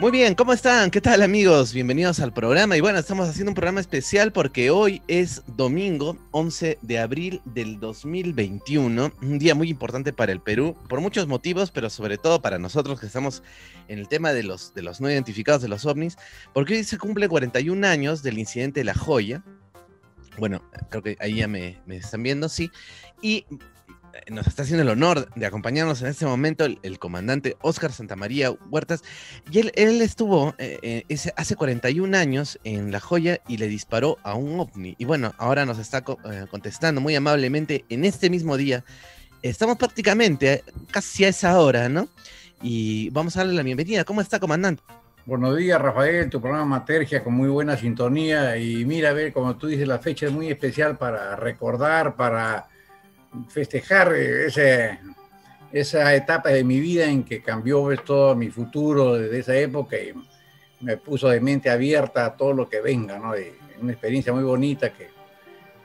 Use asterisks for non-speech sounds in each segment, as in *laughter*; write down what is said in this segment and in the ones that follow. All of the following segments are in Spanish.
Muy bien, ¿cómo están? ¿Qué tal amigos? Bienvenidos al programa. Y bueno, estamos haciendo un programa especial porque hoy es domingo 11 de abril del 2021, un día muy importante para el Perú, por muchos motivos, pero sobre todo para nosotros que estamos en el tema de los, de los no identificados de los ovnis, porque hoy se cumple 41 años del incidente de La Joya. Bueno, creo que ahí ya me, están viendo, sí. Y nos está haciendo el honor de acompañarnos en este momento el, comandante Oscar Santamaría Huertas. Y él, estuvo eh, eh, hace 41 años en La Joya y le disparó a un ovni. Y bueno, ahora nos está eh, contestando muy amablemente en este mismo día. Estamos prácticamente casi a esa hora, ¿no? Y vamos a darle la bienvenida. ¿Cómo está, comandante? Buenos días, Rafael, tu programa Matergia con muy buena sintonía. Y mira, a ver, como tú dices, la fecha es muy especial para recordar, para festejar ese, esa etapa de mi vida en que cambió pues, todo mi futuro desde esa época y me puso de mente abierta a todo lo que venga, ¿no? una experiencia muy bonita que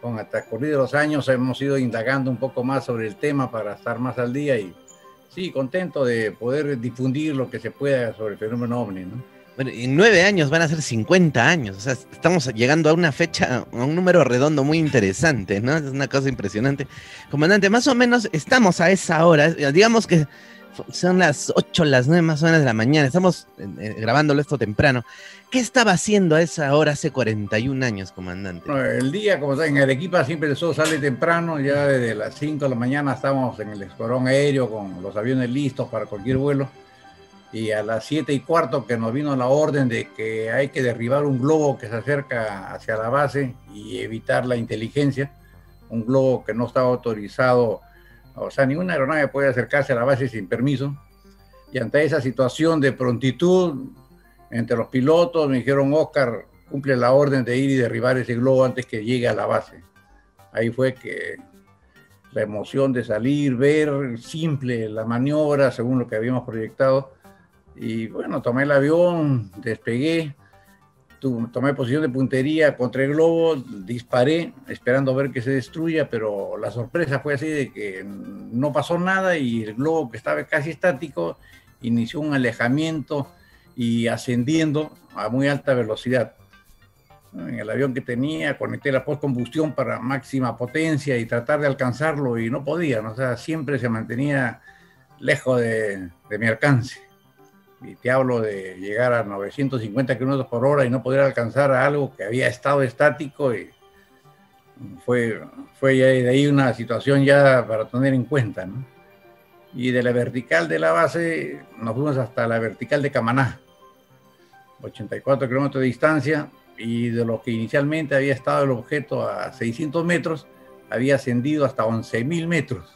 con hasta corrido los años hemos ido indagando un poco más sobre el tema para estar más al día y sí, contento de poder difundir lo que se pueda sobre el fenómeno OVNI, ¿no? Bueno, en nueve años van a ser 50 años. O sea, estamos llegando a una fecha, a un número redondo muy interesante, ¿no? Es una cosa impresionante. Comandante, más o menos estamos a esa hora. Digamos que son las 8, las 9 más o menos de la mañana. Estamos eh, eh, grabándolo esto temprano. ¿Qué estaba haciendo a esa hora hace 41 años, comandante? el día, como en Arequipa siempre el sol sale temprano, ya desde las 5 de la mañana estamos en el escuadrón aéreo con los aviones listos para cualquier vuelo y a las siete y cuarto que nos vino la orden de que hay que derribar un globo que se acerca hacia la base y evitar la inteligencia, un globo que no estaba autorizado, o sea, ninguna aeronave puede acercarse a la base sin permiso. Y ante esa situación de prontitud entre los pilotos, me dijeron, Oscar, cumple la orden de ir y derribar ese globo antes que llegue a la base. Ahí fue que la emoción de salir, ver simple la maniobra según lo que habíamos proyectado, y bueno, tomé el avión, despegué, tomé posición de puntería contra el globo, disparé esperando ver que se destruya, pero la sorpresa fue así de que no pasó nada y el globo que estaba casi estático inició un alejamiento y ascendiendo a muy alta velocidad. En el avión que tenía conecté la postcombustión para máxima potencia y tratar de alcanzarlo y no podía, ¿no? o sea, siempre se mantenía lejos de mi alcance y te hablo de llegar a 950 kilómetros por hora y no poder alcanzar a algo que había estado estático y fue, fue ya de ahí una situación ya para tener en cuenta, ¿no? Y de la vertical de la base nos fuimos hasta la vertical de Camaná, 84 kilómetros de distancia, y de lo que inicialmente había estado el objeto a 600 metros, había ascendido hasta 11.000 metros.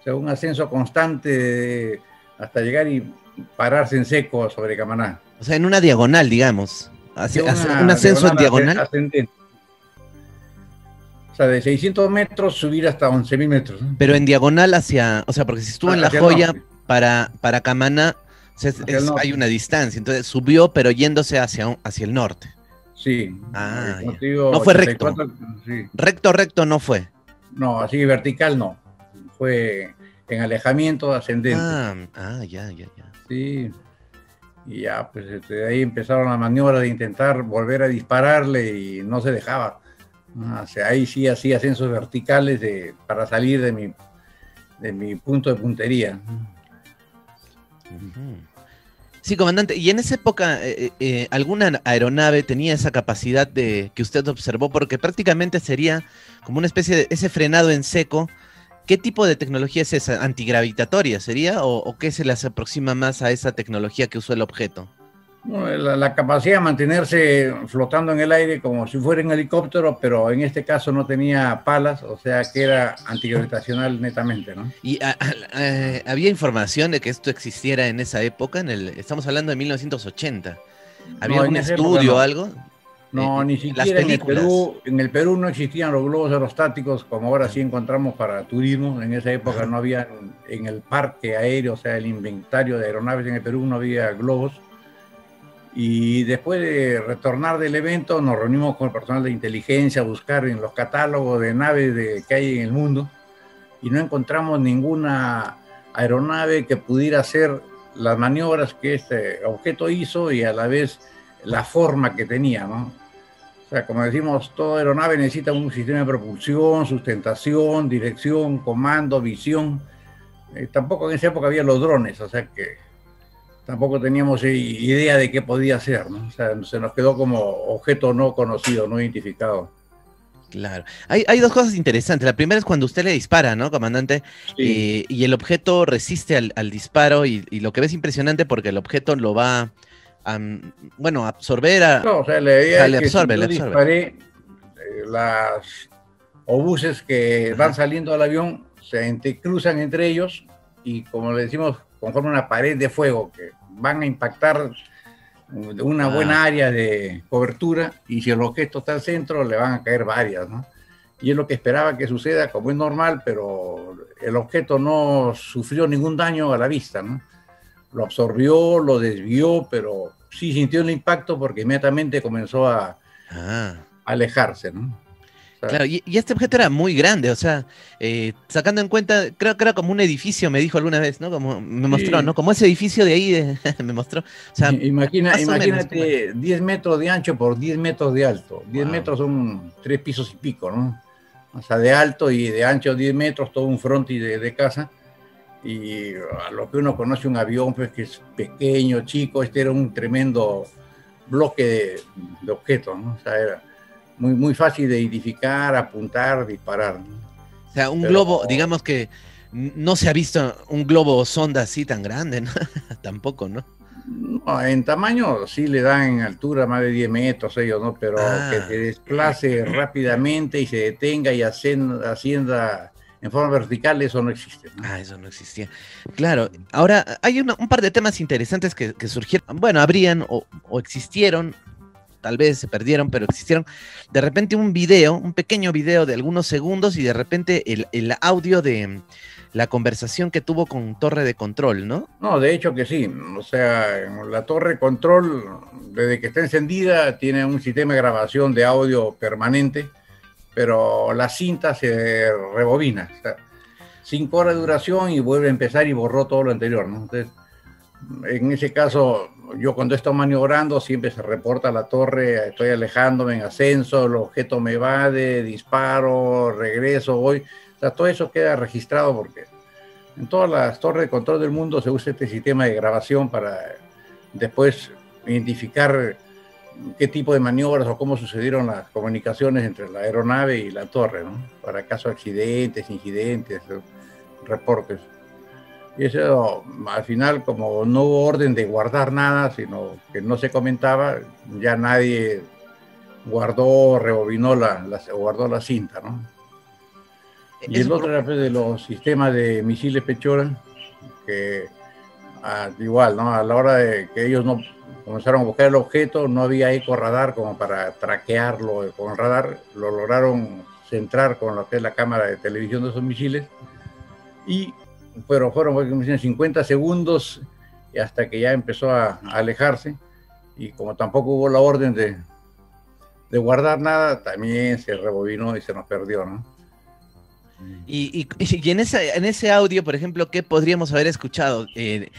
O sea, un ascenso constante hasta llegar y pararse en seco sobre Camaná. O sea, en una diagonal, digamos. un ascenso en diagonal. O sea, de 600 metros subir hasta 11.000 metros. Pero en diagonal hacia, o sea, porque si estuvo en La Joya para, para Camaná, hay una distancia. Entonces subió, pero yéndose hacia, hacia el norte. Sí. Ah, no fue recto. Recto, recto no fue. No, así vertical no. Fue en alejamiento ascendente. Ah, ah ya, ya, ya. Sí. Y ya, pues este, de ahí empezaron la maniobra de intentar volver a dispararle y no se dejaba. O sea, ahí sí hacía ascensos verticales de, para salir de mi, de mi punto de puntería. Sí, comandante. ¿Y en esa época eh, eh, eh, alguna aeronave tenía esa capacidad de que usted observó? Porque prácticamente sería como una especie de ese frenado en seco ¿Qué tipo de tecnología es esa? ¿Antigravitatoria sería? ¿O, qué se les aproxima más a esa tecnología que usó el objeto? La, capacidad de mantenerse flotando en el aire como si fuera un helicóptero, pero en este caso no tenía palas, o sea que era antigravitacional netamente, ¿no? ¿Y eh, había información de que esto existiera en esa época? En el, estamos hablando de 1980. ¿Había algún estudio o algo? No, ni siquiera en el, Perú, en el Perú no existían los globos aerostáticos como ahora sí encontramos para turismo. En esa época no había en el parque aéreo, o sea, el inventario de aeronaves en el Perú no había globos. Y después de retornar del evento, nos reunimos con el personal de inteligencia a buscar en los catálogos de naves de, que hay en el mundo y no encontramos ninguna aeronave que pudiera hacer las maniobras que este objeto hizo y a la vez la forma que tenía, ¿no? O sea, como decimos, toda aeronave necesita un sistema de propulsión, sustentación, dirección, comando, visión. Eh, tampoco en esa época había los drones, o sea que tampoco teníamos idea de qué podía ser, ¿no? O sea, se nos quedó como objeto no conocido, no identificado. Claro. Hay, dos cosas interesantes. La primera es cuando usted le dispara, ¿no, comandante? Eh, y el objeto resiste al, disparo y, lo que ves impresionante porque el objeto lo va a, bueno, absorber a... No, o sea, le, absorbe, le absorbe. disparé, eh, las obuses que van saliendo del avión se cruzan entre ellos y como le decimos, conforman una pared de fuego que van a impactar una buena ah. área de cobertura y si el objeto está al centro le van a caer varias, ¿no? Y es lo que esperaba que suceda, como es normal, pero el objeto no sufrió ningún daño a la vista, ¿no? Lo absorbió, lo desvió, pero sí sintió el impacto porque inmediatamente comenzó a, ah. alejarse, ¿no? Claro, y, este objeto era muy grande, o sea, eh, sacando en cuenta, creo que era como un edificio, me dijo alguna vez, ¿no? Como me mostró, ¿no? Como ese edificio de ahí, *laughs* me mostró. O sea, imagínate 10 metros de ancho por 10 metros de alto. 10 metros son tres pisos y pico, ¿no? O sea, de alto y de ancho 10 metros, todo un frontis de, de casa. Y a lo que uno conoce un avión, pues que es pequeño, chico, este era un tremendo bloque de, de objetos, ¿no? O sea, era muy, muy fácil de identificar, apuntar, disparar. O sea, un globo, digamos que no se ha visto un globo sonda así tan grande, ¿no? *laughs* Tampoco, ¿no? En tamaño sí le dan en altura más de 10 metros ellos, ¿no? Pero que ah. se desplace rápidamente y se detenga y ascienda, en forma vertical, eso no existe. Ah, eso no existía. Claro, ahora hay un par de temas interesantes que, surgieron, bueno, habrían o, o existieron tal vez se perdieron, pero existieron de repente un video, un pequeño video de algunos segundos y de repente el, audio de la conversación que tuvo con torre de control, ¿no? No, de hecho que sí. O sea, la torre control, desde que está encendida, tiene un sistema de grabación de audio permanente, pero la cinta se rebobina. O sea, cinco horas de duración y vuelve a empezar y borró todo lo anterior, ¿no? Entonces, en ese caso, yo cuando estoy maniobrando siempre se reporta la torre, estoy alejándome en ascenso, el objeto me va de disparo, regreso, voy. O sea, todo eso queda registrado porque en todas las torres de control del mundo se usa este sistema de grabación para después identificar qué tipo de maniobras o cómo sucedieron las comunicaciones entre la aeronave y la torre, ¿no? Para caso de accidentes, incidentes, reportes. Y eso, al final, como no hubo orden de guardar nada, sino que no se comentaba, ya nadie guardó, rebobinó la, guardó la cinta, ¿no? Y el otro era pues, de los sistemas de misiles Pechora, que ah, igual, ¿no? A la hora de que ellos no comenzaron a buscar el objeto, no había eco radar como para traquearlo con radar, lo lograron centrar con lo que es la cámara de televisión de esos misiles y pero fueron 50 segundos hasta que ya empezó a, alejarse y como tampoco hubo la orden de, de, guardar nada, también se rebobinó y se nos perdió, ¿no? Y, y, en, ese, en ese audio, por ejemplo, ¿qué podríamos haber escuchado? Eh,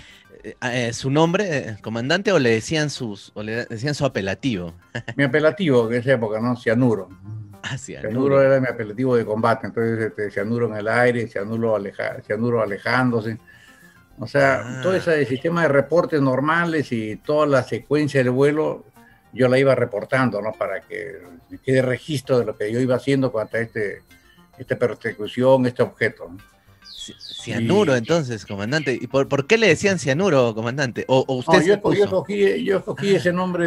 eh, eh, ¿Su nombre, comandante, o le decían sus, o le decían su apelativo? Mi apelativo en esa época, ¿no? Cianuro. Ah, cianuro. era mi apelativo de combate, entonces este, cianuro en el aire, cianuro, aleja, cianuro alejándose. O sea, ah. todo ese sistema de reportes normales y toda la secuencia del vuelo, yo la iba reportando, ¿no? Para que quede registro de lo que yo iba haciendo contra este, esta persecución, este objeto. ¿no? Cianuro, entonces, comandante. ¿Y por, qué le decían cianuro, comandante? ¿O, usted yo, escogí, ese nombre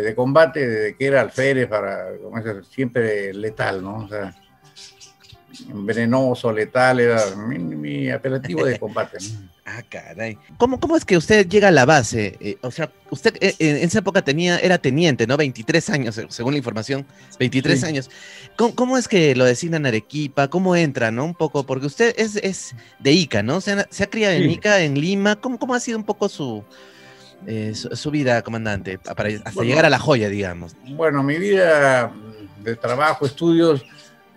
de, combate de que era alférez para siempre letal, ¿no? O sea, venenoso, letal, era mi, apelativo de combate. *laughs* ah, caray. ¿Cómo, ¿Cómo, es que usted llega a la base? Eh, o sea, usted eh, en esa época tenía, era teniente, ¿no? 23 años, según la información, 23 años. ¿Cómo, es que lo designan Arequipa? ¿Cómo entra, no? Un poco, porque usted es, es de Ica, ¿no? Se ha, se ha criado en Ica, en Lima. ¿Cómo, ¿Cómo ha sido un poco su, eh, su, vida, comandante, para, hasta llegar a la joya, digamos? Bueno, mi vida de trabajo, estudios,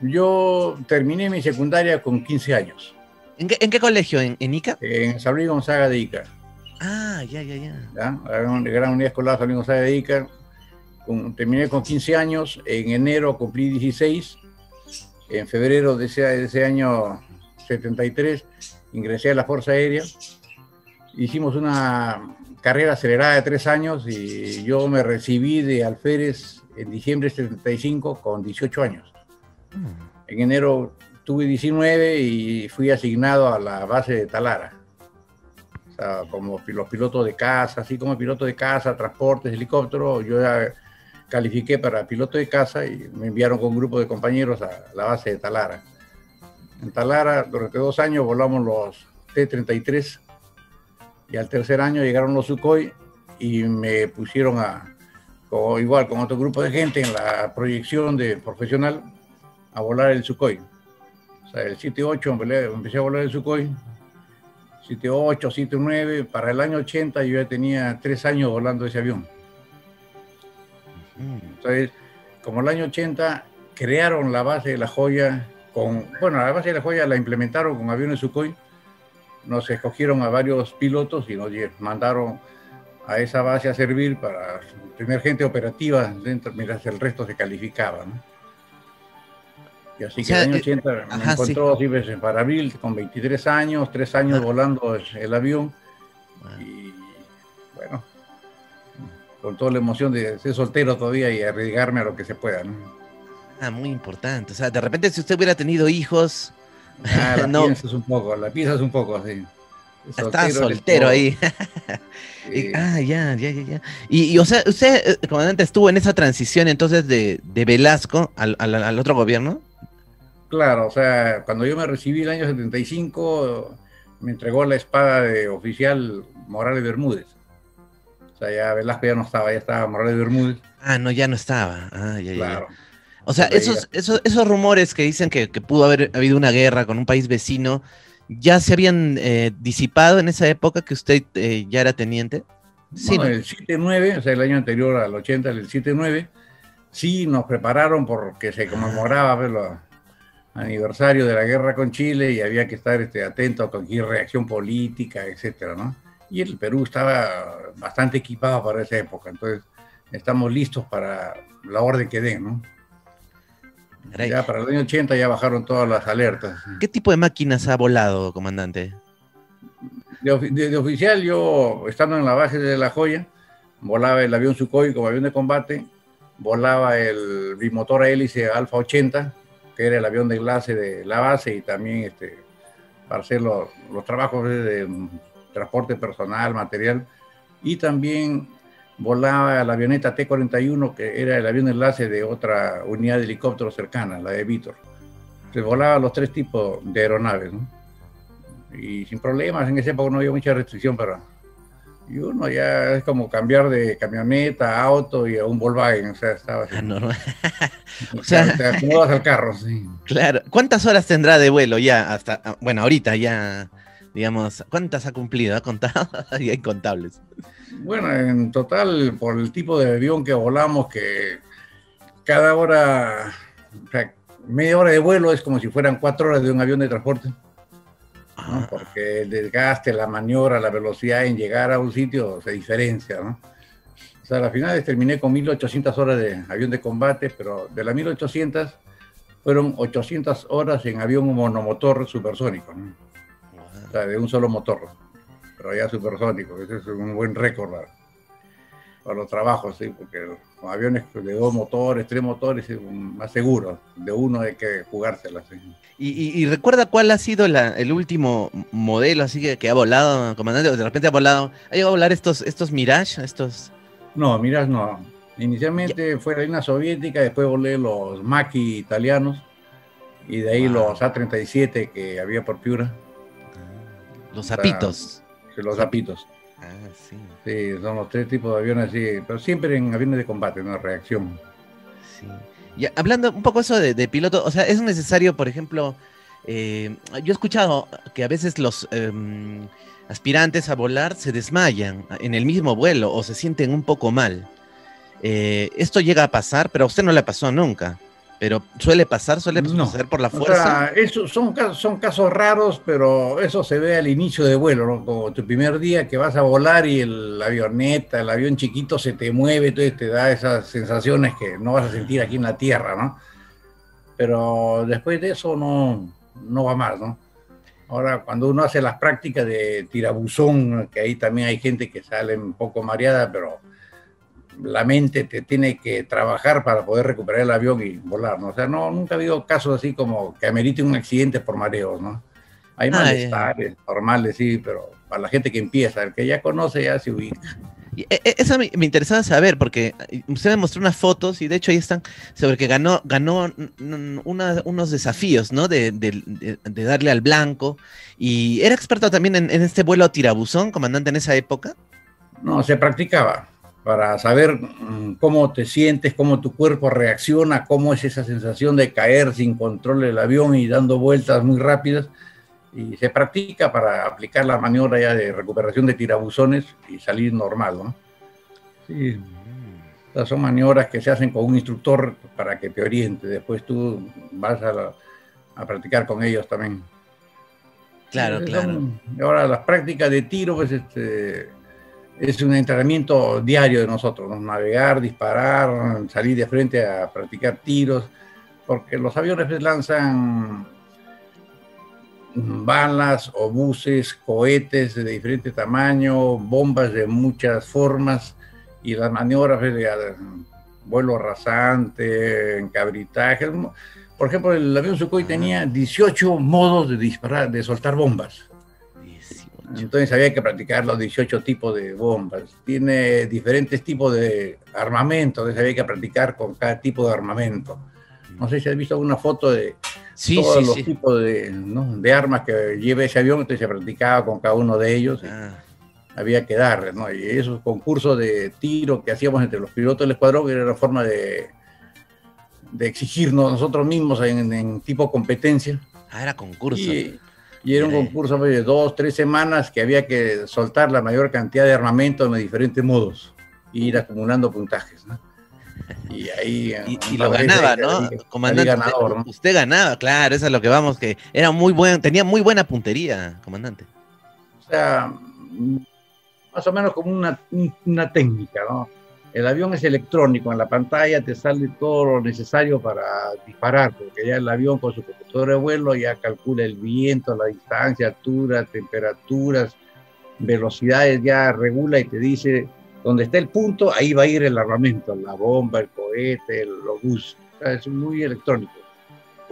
yo terminé mi secundaria con 15 años. ¿En qué, colegio? ¿En, Ica? En San Luis Gonzaga de Ica. Ah, ya, ya, ya. ¿Ya? Gran Unidad Escolar San Luis Gonzaga de Ica. terminé con 15 años, en enero cumplí 16, en febrero de ese, de ese año 73 ingresé a la Fuerza Aérea. Hicimos una carrera acelerada de tres años y yo me recibí de alférez en diciembre de 75 con 18 años. En enero tuve 19 y fui asignado a la base de Talara. O sea, como los pilotos de casa, así como piloto de casa, transportes, helicópteros, yo ya califiqué para piloto de casa y me enviaron con un grupo de compañeros a la base de Talara. En Talara, durante dos años volamos los T-33 y al tercer año llegaron los Sukhoi y me pusieron a, igual con otro grupo de gente en la proyección de profesional a volar el Sukhoi. O sea, el 7-8 empecé a volar el Sukhoi, 7-8, 7-9, para el año 80 yo ya tenía tres años volando ese avión. Entonces, como el año 80 crearon la base de la joya con, bueno, la base de la joya la implementaron con aviones Sukhoi, nos escogieron a varios pilotos y nos mandaron a esa base a servir para tener gente operativa dentro, mientras el resto se calificaba. ¿no? Y así que en el año 80 eh, me encontró sí. así, para abril con 23 años, 3 años volando el avión. Y bueno, con toda la emoción de ser soltero todavía y arriesgarme a lo que se pueda. ¿no? Ah, muy importante. O sea, de repente si usted hubiera tenido hijos, Ah, *laughs* la no. piensas un poco, la piensas un poco así. Está soltero ahí. *laughs* ah, ya, ya, ya, ya. Y, o sea, usted, eh, comandante, estuvo en esa transición entonces de, de Velasco al, al, otro gobierno. Claro, o sea, cuando yo me recibí el año 75, me entregó la espada de oficial Morales Bermúdez. O sea, ya Velasco ya no estaba, ya estaba Morales Bermúdez. Ah, no, ya no estaba. Ah, ya, claro. ya. O sea, esos, esos, esos rumores que dicen que, pudo haber habido una guerra con un país vecino, ¿ya se habían eh, disipado en esa época que usted eh, ya era teniente? Sí, el 7-9, o sea, el año anterior al 80, el 7-9, sí nos prepararon porque se conmemoraba pues, aniversario de la guerra con Chile y había que estar este, atento a cualquier reacción política, etcétera, ¿no? Y el Perú estaba bastante equipado para esa época, entonces estamos listos para la orden que den, ¿no? Ya para el año 80 ya bajaron todas las alertas. ¿Qué tipo de máquinas ha volado, comandante? De, oficial, yo estando en la base de La Joya, volaba el avión Sukhoi como avión de combate, volaba el bimotor a hélice Alfa 80, que era el avión de enlace de la base y también este, para hacer los, los trabajos de transporte personal, material, y también volaba la avioneta T-41, que era el avión enlace de otra unidad de helicóptero cercana, la de Vítor. Se volaba los tres tipos de aeronaves, ¿no? Y sin problemas, en ese época no había mucha restricción para... Y uno ya es como cambiar de camioneta a auto y a un Volkswagen, o sea, estaba así. Ah, *laughs* o *laughs* sea, te acomodas al carro, sí. Claro. ¿Cuántas horas tendrá de vuelo ya hasta, ah, bueno, ahorita ya, digamos, ¿cuántas ha cumplido? ¿Ha contado? *laughs* y hay contables. Bueno, en total, por el tipo de avión que volamos, que cada hora, o sea, media hora de vuelo es como si fueran cuatro horas de un avión de transporte. Ah. Porque el desgaste, la maniobra, la velocidad en llegar a un sitio se diferencia, ¿no? O sea, a la final terminé con 1800 horas de avión de combate, pero de las 1800 fueron 800 horas en avión monomotor supersónico, ¿no? O sea, de un solo motor pero ya supersónico, ese es un buen récord para, los trabajos, ¿sí? porque con aviones de dos motores, tres motores es más seguro, de uno hay que jugársela. ¿Y, recuerda cuál ha sido el último modelo así que, que ha volado, comandante? De repente ha volado, ¿ha llegado a volar estos, estos Mirage? Estos... No, Mirage no. Inicialmente fue la línea soviética, después volé los Maki italianos y de ahí los A37 que había por Piura. Los zapitos los zapitos. Ah, sí. Sí, son los tres tipos de aviones, sí, pero siempre en aviones de combate, una reacción. Sí. Y hablando un poco eso de, piloto, o sea, es necesario, por ejemplo, eh, yo he escuchado que a veces los em, aspirantes a volar se desmayan en el mismo vuelo o se sienten un poco mal. Eh, esto llega a pasar, pero a usted no le pasó nunca. Pero suele pasar, suele suceder por la fuerza. eso son, son casos raros, pero eso se ve al inicio de vuelo, ¿no? Como tu primer día que vas a volar y el, la avioneta, el avión chiquito se te mueve, entonces te da esas sensaciones que no vas a sentir aquí en la tierra, ¿no? Pero después de eso no, no va más, ¿no? Ahora, cuando uno hace las prácticas de tirabuzón, que ahí también hay gente que sale un poco mareada, pero la mente te tiene que trabajar para poder recuperar el avión y volar, ¿no? O sea, no, nunca ha habido casos así como que amerite un accidente por mareos, ¿no? Hay ah, malestares normales, sí, pero para la gente que empieza, el que ya conoce ya se ubica. E, e, eso me, interesaba saber, porque usted me mostró unas fotos y de hecho ahí están sobre que ganó, ganó unos desafíos, ¿no? De, darle al blanco. ¿Y era experto también en, en este vuelo tirabuzón, comandante, en esa época? No, se practicaba para saber mm, cómo te sientes, cómo tu cuerpo reacciona, cómo es esa sensación de caer sin control del avión y dando vueltas muy rápidas. Y se practica para aplicar la maniobra ya de recuperación de tirabuzones y salir normal, ¿no? Sí. Estas son maniobras que se hacen con un instructor para que te oriente. Después tú vas a, a practicar con ellos también. Claro, claro. ahora las prácticas de tiro, pues este, es un entrenamiento diario de nosotros, navegar, disparar, salir de frente a practicar tiros, porque los aviones lanzan balas, obuses, cohetes de diferente tamaño, bombas de muchas formas y las maniobras de vuelo rasante, encabritaje. Por ejemplo, el avión Sukhoi tenía 18 modos de disparar, de soltar bombas. Entonces había que practicar los 18 tipos de bombas. Tiene diferentes tipos de armamento, entonces había que practicar con cada tipo de armamento. No sé si has visto alguna foto de todos los tipos de, de, armas que lleva ese avión, entonces se practicaba con cada uno de ellos. Ah. Había que darle, ¿no? Y esos concursos de tiro que hacíamos entre los pilotos del escuadrón era una forma de, de exigirnos nosotros mismos en, tipo competencia. Ah, era concurso. Y era un concurso de dos, tres semanas que había que soltar la mayor cantidad de armamento en diferentes modos e ir acumulando puntajes. Y ahí. Y, lo ganaba, ¿no? comandante. Ganador, usted, ganaba, claro, eso es lo que vamos, que era muy buen, tenía muy buena puntería, comandante. O sea, más o menos como una, una técnica, ¿no? El avión es electrónico, en la pantalla te sale todo lo necesario para disparar, porque ya el avión con su computadora de vuelo ya calcula el viento, la distancia, altura, temperaturas, velocidades, ya regula y te dice dónde está el punto, ahí va a ir el armamento, la bomba, el cohete, el obús. es muy electrónico.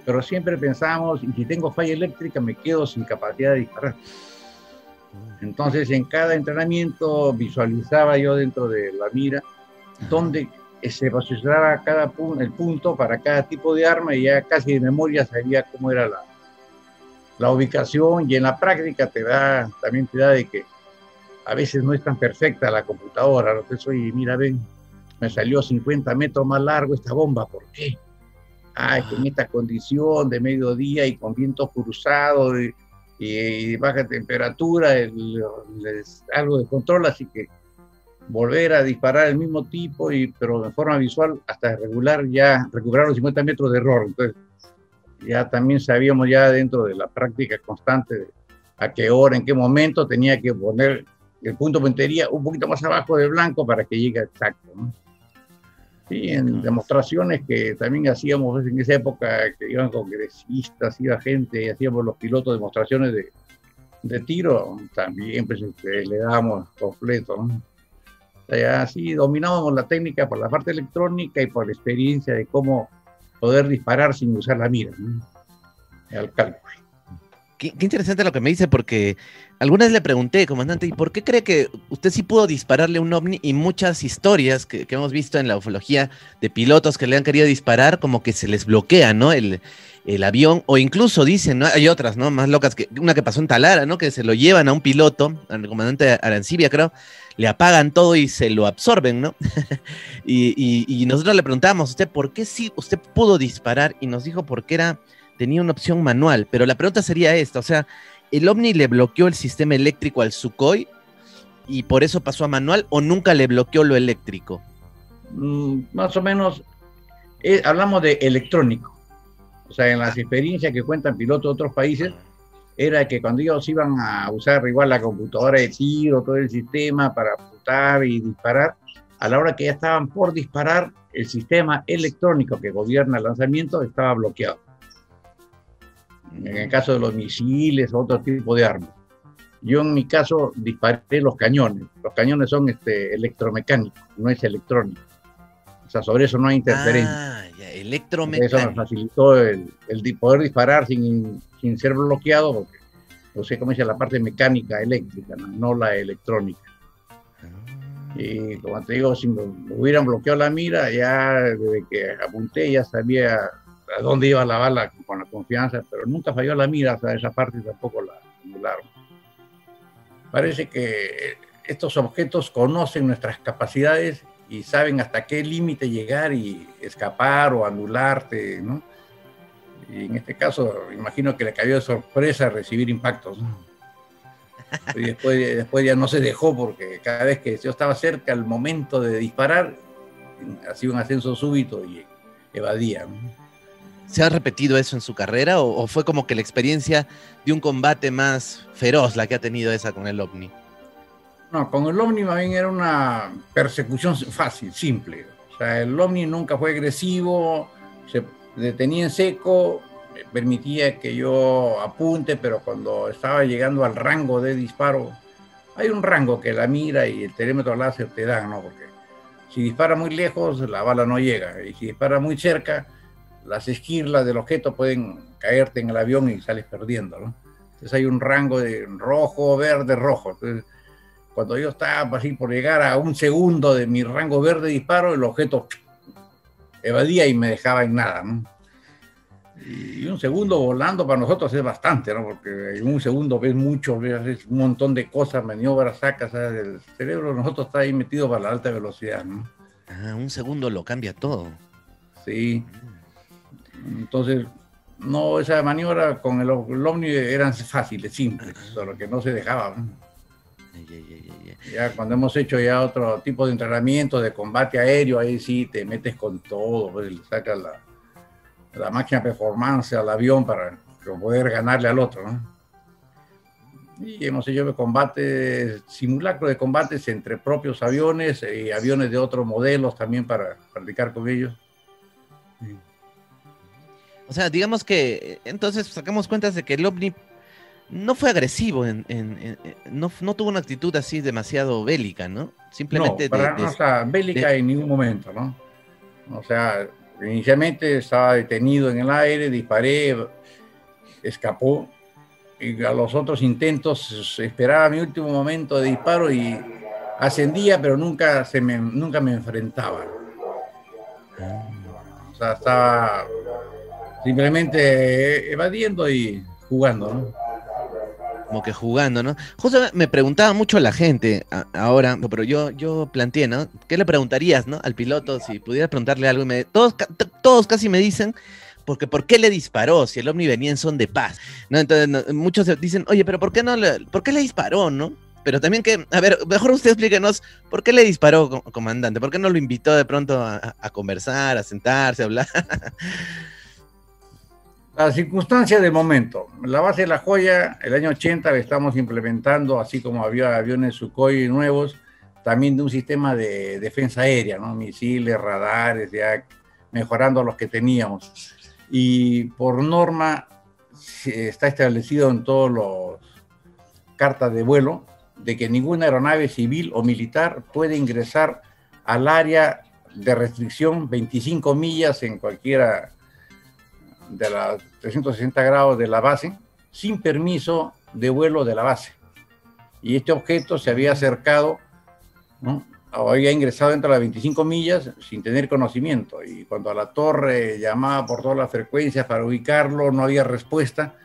Pero siempre pensamos, y si tengo falla eléctrica me quedo sin capacidad de disparar. Entonces en cada entrenamiento visualizaba yo dentro de la mira donde se posicionaba cada el punto para cada tipo de arma y ya casi de memoria sabía cómo era la, la ubicación y en la práctica te da, también te da de que a veces no es tan perfecta la computadora, ¿no? Entonces, oye, mira, ven, me salió 50 metros más largo esta bomba, ¿por qué? Ay, que en esta condición de mediodía y con viento cruzado y, baja temperatura, el, algo de control, así que volver a disparar el mismo tipo, y, pero de forma visual, hasta regular ya, recuperar los 50 metros de error. Entonces, ya también sabíamos ya dentro de la práctica constante de a qué hora, en qué momento tenía que poner el punto de puntería un poquito más abajo del blanco para que llegue exacto. ¿no? Sí, en demostraciones que también hacíamos en esa época, que iban congresistas, iba gente, y hacíamos los pilotos demostraciones de, de tiro, también pues, este, le dábamos completo. ¿no? Así dominábamos la técnica por la parte electrónica y por la experiencia de cómo poder disparar sin usar la mira, al cálculo. Qué, interesante lo que me dice, porque alguna vez le pregunté, comandante, ¿y por qué cree que usted sí pudo dispararle un ovni y muchas historias que, hemos visto en la ufología de pilotos que le han querido disparar, como que se les bloquea, ¿no? El, el avión, o incluso dicen, ¿no? Hay otras, ¿no? Más locas, que una que pasó en Talara, ¿no? Que se lo llevan a un piloto, al comandante Arancibia, creo, le apagan todo y se lo absorben, ¿no? *laughs* y, nosotros le preguntamos, ¿usted por qué sí, usted pudo disparar? Y nos dijo porque era tenía una opción manual, pero la pregunta sería esta, o sea, ¿el OVNI le bloqueó el sistema eléctrico al Sukhoi y por eso pasó a manual o nunca le bloqueó lo eléctrico? Mm, más o menos, eh, hablamos de electrónico. O sea, en las experiencias que cuentan pilotos de otros países, era que cuando ellos iban a usar igual la computadora de tiro, todo el sistema para apuntar y disparar, a la hora que ya estaban por disparar, el sistema electrónico que gobierna el lanzamiento estaba bloqueado. En el caso de los misiles o otro tipo de armas. Yo en mi caso disparé los cañones. Los cañones son este, electromecánicos, no es electrónico. O sea, sobre eso no hay interferencia. Ah, ya, electromecánico. Eso nos facilitó el, el poder disparar sin, sin, ser bloqueado, porque, no sé cómo dice, la parte mecánica eléctrica, no, la electrónica. Ah. Y como te digo, si me hubieran bloqueado la mira, ya desde que apunté ya sabía a dónde iba la bala con la confianza, pero nunca falló la mira, o esa parte tampoco la anularon. Parece que estos objetos conocen nuestras capacidades y saben hasta qué límite llegar y escapar o anularte, ¿no? Y en este caso, imagino que le cayó de sorpresa recibir impactos. Y después, después ya no se dejó porque cada vez que yo estaba cerca al momento de disparar, hacía un ascenso súbito y evadía. ¿Se ha repetido eso en su carrera o, fue como que la experiencia de un combate más feroz la que ha tenido esa con el OVNI? No, con el OVNI más era una persecución fácil, simple. O sea, el OVNI nunca fue agresivo, se detenía en seco, permitía que yo apunte, pero cuando estaba llegando al rango de disparo, hay un rango que la mira y el telémetro láser te dan, ¿no? Porque si dispara muy lejos, la bala no llega, y si dispara muy cerca, las esquirlas del objeto pueden caerte en el avión y sales perdiendo, ¿no? Entonces hay un rango de rojo, verde, rojo. Entonces, cuando yo estaba así por llegar a un segundo de mi rango verde disparo, el objeto evadía y me dejaba en nada, ¿no? Y un segundo volando para nosotros es bastante, ¿no? Porque en un segundo ves mucho, ves un montón de cosas, maniobras, sacas, el cerebro nosotros está ahí metido para la alta velocidad, ¿no? Ah, un segundo lo cambia todo. Sí. Entonces, no, esa maniobra con el, OVNI eran fáciles, simples, solo que no se dejaba. Ya cuando hemos hecho ya otro tipo de entrenamiento de combate aéreo, ahí sí te metes con todo, pues, le sacas la, la máquina performance al avión para poder ganarle al otro. ¿no? Y hemos hecho combates, simulacro de combates entre propios aviones y aviones de otros modelos también para practicar con ellos. O sea, digamos que entonces sacamos cuentas de que el OVNI no fue agresivo, en, no, tuvo una actitud así demasiado bélica, ¿no? Simplemente... No, para, o sea, bélica en ningún momento, ¿no? O sea, inicialmente estaba detenido en el aire, disparé, escapó, y a los otros intentos esperaba mi último momento de disparo y ascendía, pero nunca, se me, nunca me enfrentaba. O sea, estaba simplemente evadiendo y jugando, ¿no? Como que jugando, ¿no? Justo me preguntaba mucho la gente ahora, pero yo, yo planteé, ¿no? ¿Qué le preguntarías, ¿no? Al piloto, si pudieras preguntarle algo, todos, todos casi me dicen, porque ¿por qué le disparó si el ovni venía en son de paz? ¿no? Entonces muchos dicen, oye, pero ¿por qué no le, por qué le disparó, no? Pero también que, a ver, mejor usted explíquenos, ¿por qué le disparó, comandante? ¿Por qué no lo invitó de pronto a conversar, a sentarse, a hablar? *laughs* La circunstancia del momento. La base de la joya, el año 80 estamos implementando, así como había aviones Sukhoi nuevos, también de un sistema de defensa aérea, ¿no? misiles, radares, ya mejorando los que teníamos. Y por norma está establecido en todas las cartas de vuelo de que ninguna aeronave civil o militar puede ingresar al área de restricción 25 millas en cualquiera de la 360 grados de la base sin permiso de vuelo de la base. Y este objeto se había acercado, ¿no? había ingresado dentro de las 25 millas sin tener conocimiento. Y cuando a la torre llamaba por todas las frecuencias para ubicarlo, no había respuesta.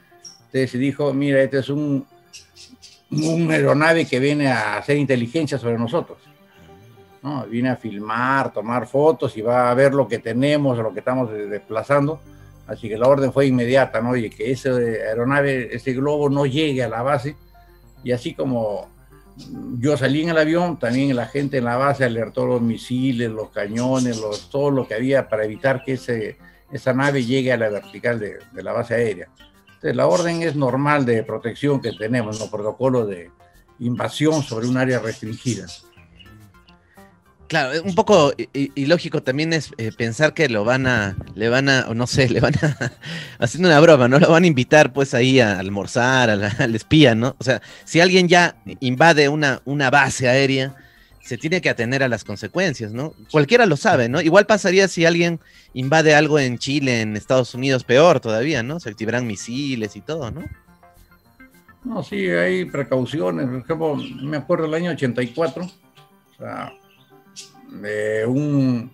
Entonces se dijo, mira, este es un, un aeronave que viene a hacer inteligencia sobre nosotros. ¿no? Viene a filmar, tomar fotos y va a ver lo que tenemos, lo que estamos desplazando Así que la orden fue inmediata, ¿no? Y que ese aeronave, ese globo no llegue a la base. Y así como yo salí en el avión, también la gente en la base alertó los misiles, los cañones, los, todo lo que había para evitar que ese, esa nave llegue a la vertical de, la base aérea. Entonces, la orden es normal de protección que tenemos, los protocolos de invasión sobre un área restringida. Claro, un poco ilógico también es eh, pensar que lo van a, le van a, o no sé, *laughs* le van a, haciendo una broma, ¿no? Lo van a invitar pues ahí a almorzar, al espía, ¿no? O sea, si alguien ya invade una, una base aérea, se tiene que atener a las consecuencias, ¿no? Cualquiera lo sabe, ¿no? Igual pasaría si alguien invade algo en Chile, en Estados Unidos, peor todavía, ¿no? Se activarán misiles y todo, ¿no? No, sí, hay precauciones. Por ejemplo, me acuerdo del año 84, o sea, de un,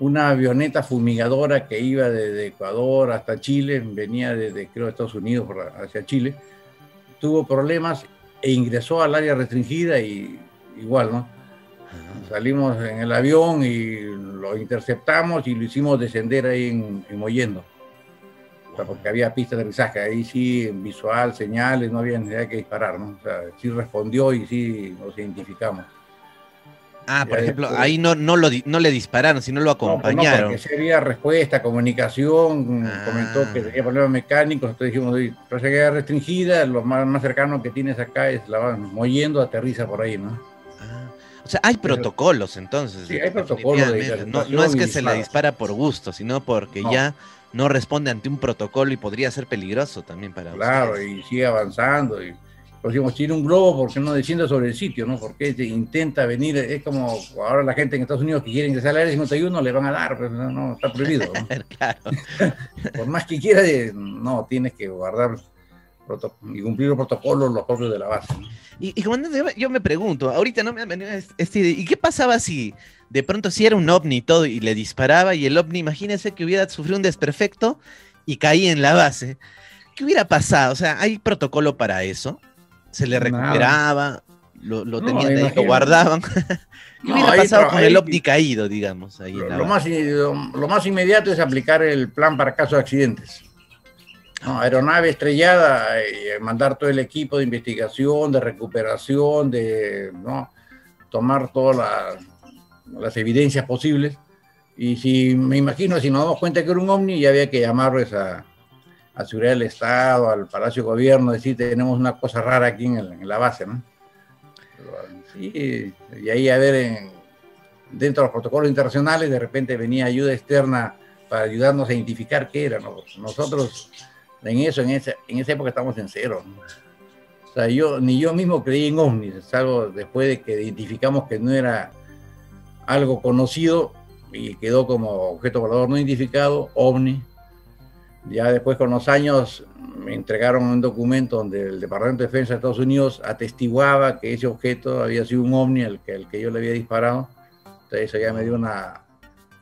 una avioneta fumigadora que iba desde Ecuador hasta Chile, venía desde, creo, Estados Unidos hacia Chile, tuvo problemas e ingresó al área restringida y igual, ¿no? Salimos en el avión y lo interceptamos y lo hicimos descender ahí en, en Moyendo. porque había pista de aterrizaje, ahí sí, visual, señales, no había necesidad que disparar, ¿no? O sea, sí respondió y sí nos identificamos. Ah, por ejemplo, ahí no, no, lo, no le dispararon, sino lo pues acompañaron. No, porque había respuesta, comunicación, ah. comentó que tenía problemas mecánicos, entonces dijimos, que restringida, lo más, más cercano que tienes acá es la van moviendo, aterriza por ahí, ¿no? Ah. O sea, hay protocolos entonces. Sí, hay protocolos. no, no, es que se le dispara por gusto, sino porque ya no responde ante un protocolo y podría ser peligroso también para Claro, y sigue avanzando. Y decimos, tiene un globo, ¿por qué no desciende sobre el sitio? ¿no? Porque intenta venir, es como ahora la gente en Estados Unidos que quiere ingresar al área 51 le van a dar, pero pues, no, está prohibido. *laughs* claro. *laughs* Por más que quiera, eh, no, tienes que guardar y cumplir los protocolos, los propios de la base. Y, y comandante, yo me pregunto, ahorita no me han venido este, ¿y qué pasaba si de pronto si era un ovni y todo y le disparaba y el ovni, imagínese que hubiera sufrido un desperfecto y caía en la base? ¿Qué hubiera pasado? O sea, ¿hay protocolo para eso? Se le recuperaba, lo, lo tenían ahí, lo guardaban. *laughs* ¿Qué hubiera pasado con el OVNI caído, digamos? Ahí lo, más, lo, más inmediato es aplicar el plan para casos de accidentes. aeronave estrellada, eh, mandar todo el equipo de investigación, de recuperación, de ¿no? tomar todas las evidencias posibles. Y si me imagino, si nos damos cuenta que era un ovni, ya había que llamarles a, a Seguridad del Estado, al Palacio de Gobierno, decir, tenemos una cosa rara aquí en, la base, ¿no? Sí, y ahí a ver, dentro de los protocolos internacionales, de repente venía ayuda externa para ayudarnos a identificar qué era. ¿no? Nosotros en eso, en esa, en esa época estamos en cero. O sea, yo, ni yo mismo creí en ovnis, es algo después de que identificamos que no era algo conocido y quedó como objeto volador no identificado, ovni, ya después con los años me entregaron un documento donde el Departamento de Defensa de Estados Unidos atestiguaba que ese objeto había sido un ovni al que, que yo le había disparado. Entonces eso ya me dio una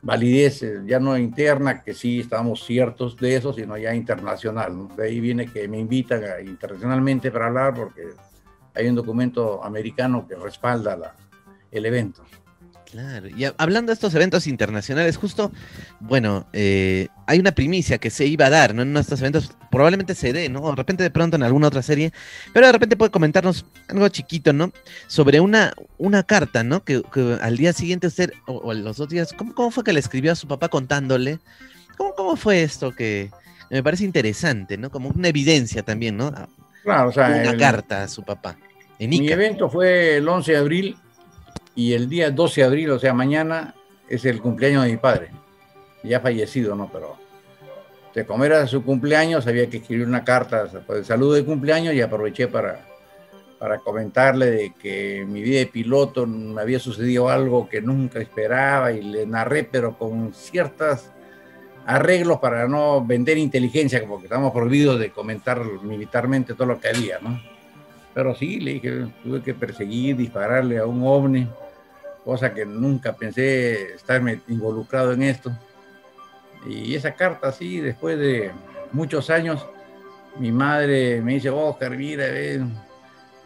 validez, eh, ya no interna, que sí estábamos ciertos de eso, sino ya internacional. De ahí viene que me invitan internacionalmente para hablar porque hay un documento americano que respalda el evento. Claro, y hablando de estos eventos internacionales, justo, bueno, eh, hay una primicia que se iba a dar, ¿no? En estos eventos, probablemente se dé, ¿no? De repente de pronto en alguna otra serie, pero de repente puede comentarnos algo chiquito, ¿no? Sobre una, una carta, ¿no? Que, al día siguiente usted, o, los dos días, ¿cómo, fue que le escribió a su papá contándole? ¿Cómo, cómo fue esto que me parece interesante, ¿no? Como una evidencia también, ¿no? Claro, o sea, una carta a su papá. mi evento fue el 11 de abril y el día 12 de abril, o sea, mañana, es el cumpleaños de mi padre. Ya fallecido, ¿no? Pero de comer su cumpleaños había que escribir una carta de saludo de cumpleaños y aproveché para, para comentarle de que en mi vida de piloto me había sucedido algo que nunca esperaba y le narré, pero con ciertos arreglos para no vender inteligencia, porque estamos prohibidos de comentar militarmente todo lo que había, ¿no? Pero sí, le dije, tuve que perseguir, dispararle a un ovni, cosa que nunca pensé estarme involucrado en esto. Y esa carta, sí, después de muchos años, mi madre me dice, Oscar, mira,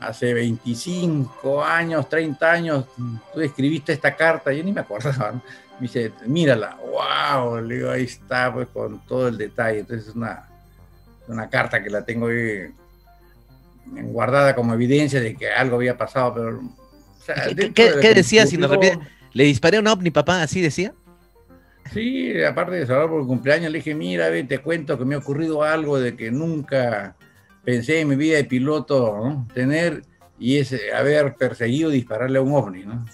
hace 25 años, 30 años, tú escribiste esta carta, yo ni me acordaba, Me dice, mírala, wow, le digo, ahí está, pues con todo el detalle. Entonces es una, una carta que la tengo ahí guardada como evidencia de que algo había pasado, pero... ¿Qué, decía, si nos repite? ¿Le disparé a un ovni, papá? ¿Así decía? Sí, aparte de saber por el cumpleaños, le dije, mira, ve, te cuento que me ha ocurrido algo de que nunca pensé en mi vida de piloto tener, y es haber perseguido dispararle a un ovni, ¿no?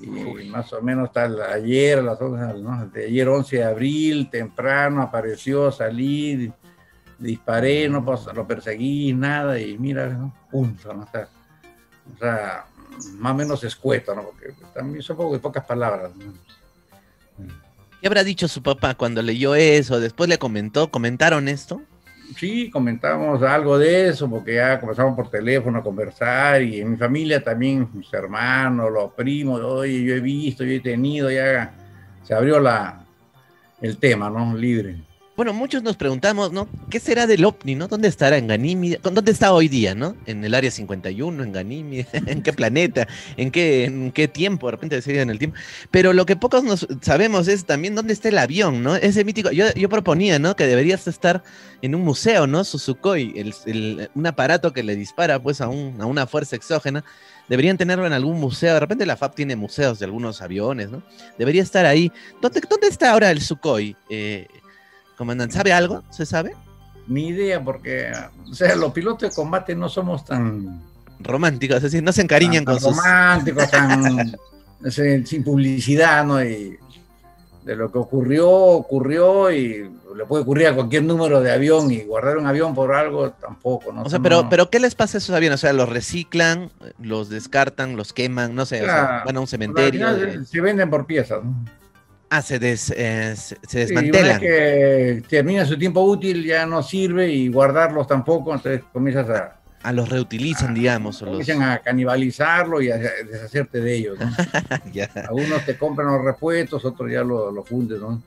Y más o menos tal ayer, las ¿no? de ayer 11 de abril, temprano apareció, salí, disparé, no lo perseguí, nada, y mira, ¿no? punto, ¿no? O sea, más o menos escueto, ¿no? Porque también de pocas palabras. ¿Qué habrá dicho su papá cuando leyó eso? Después le comentó, ¿comentaron esto? Sí, comentamos algo de eso, porque ya comenzamos por teléfono a conversar y en mi familia también, mis hermanos, los primos, oye, yo he visto, yo he tenido, ya se abrió la, el tema, ¿no? Libre. Bueno, muchos nos preguntamos, ¿no? ¿Qué será del OVNI, no? ¿Dónde estará en Ganímide? ¿Dónde está hoy día, no? En el área 51, en Ganímide, *laughs* ¿en qué planeta? ¿En qué, en qué tiempo? De repente sería en el tiempo. Pero lo que pocos nos sabemos es también dónde está el avión, ¿no? Ese mítico, yo, yo proponía, ¿no? Que deberías estar en un museo, ¿no? Suzuki, el, un aparato que le dispara, pues, a, un, a una fuerza exógena deberían tenerlo en algún museo. De repente la FAP tiene museos de algunos aviones, ¿no? Debería estar ahí. ¿Dónde, dónde está ahora el Sukhoi? Eh, comandante, ¿sabe algo? ¿Se sabe? Ni idea, porque, o sea, los pilotos de combate no somos tan... Románticos, es decir, no se encariñan con sus... Románticos, *laughs* tan... sin publicidad, ¿no? Y de lo que ocurrió, ocurrió y le puede ocurrir a cualquier número de avión y guardar un avión por algo tampoco, ¿no? O sea, pero, pero ¿qué les pasa a esos aviones? O sea, los reciclan, los descartan, los queman, no sé, o sea, van a un cementerio. Se venden por piezas, ¿no? Ah, se, des, eh, se, desmantelan. que termina su tiempo útil, ya no sirve y guardarlos tampoco, entonces comienzas a... A los reutilizan, digamos. Comienzan a canibalizarlo y a deshacerte de ellos. ¿no? *laughs* Algunos te compran los repuestos, otros ya los lo funden, ¿no?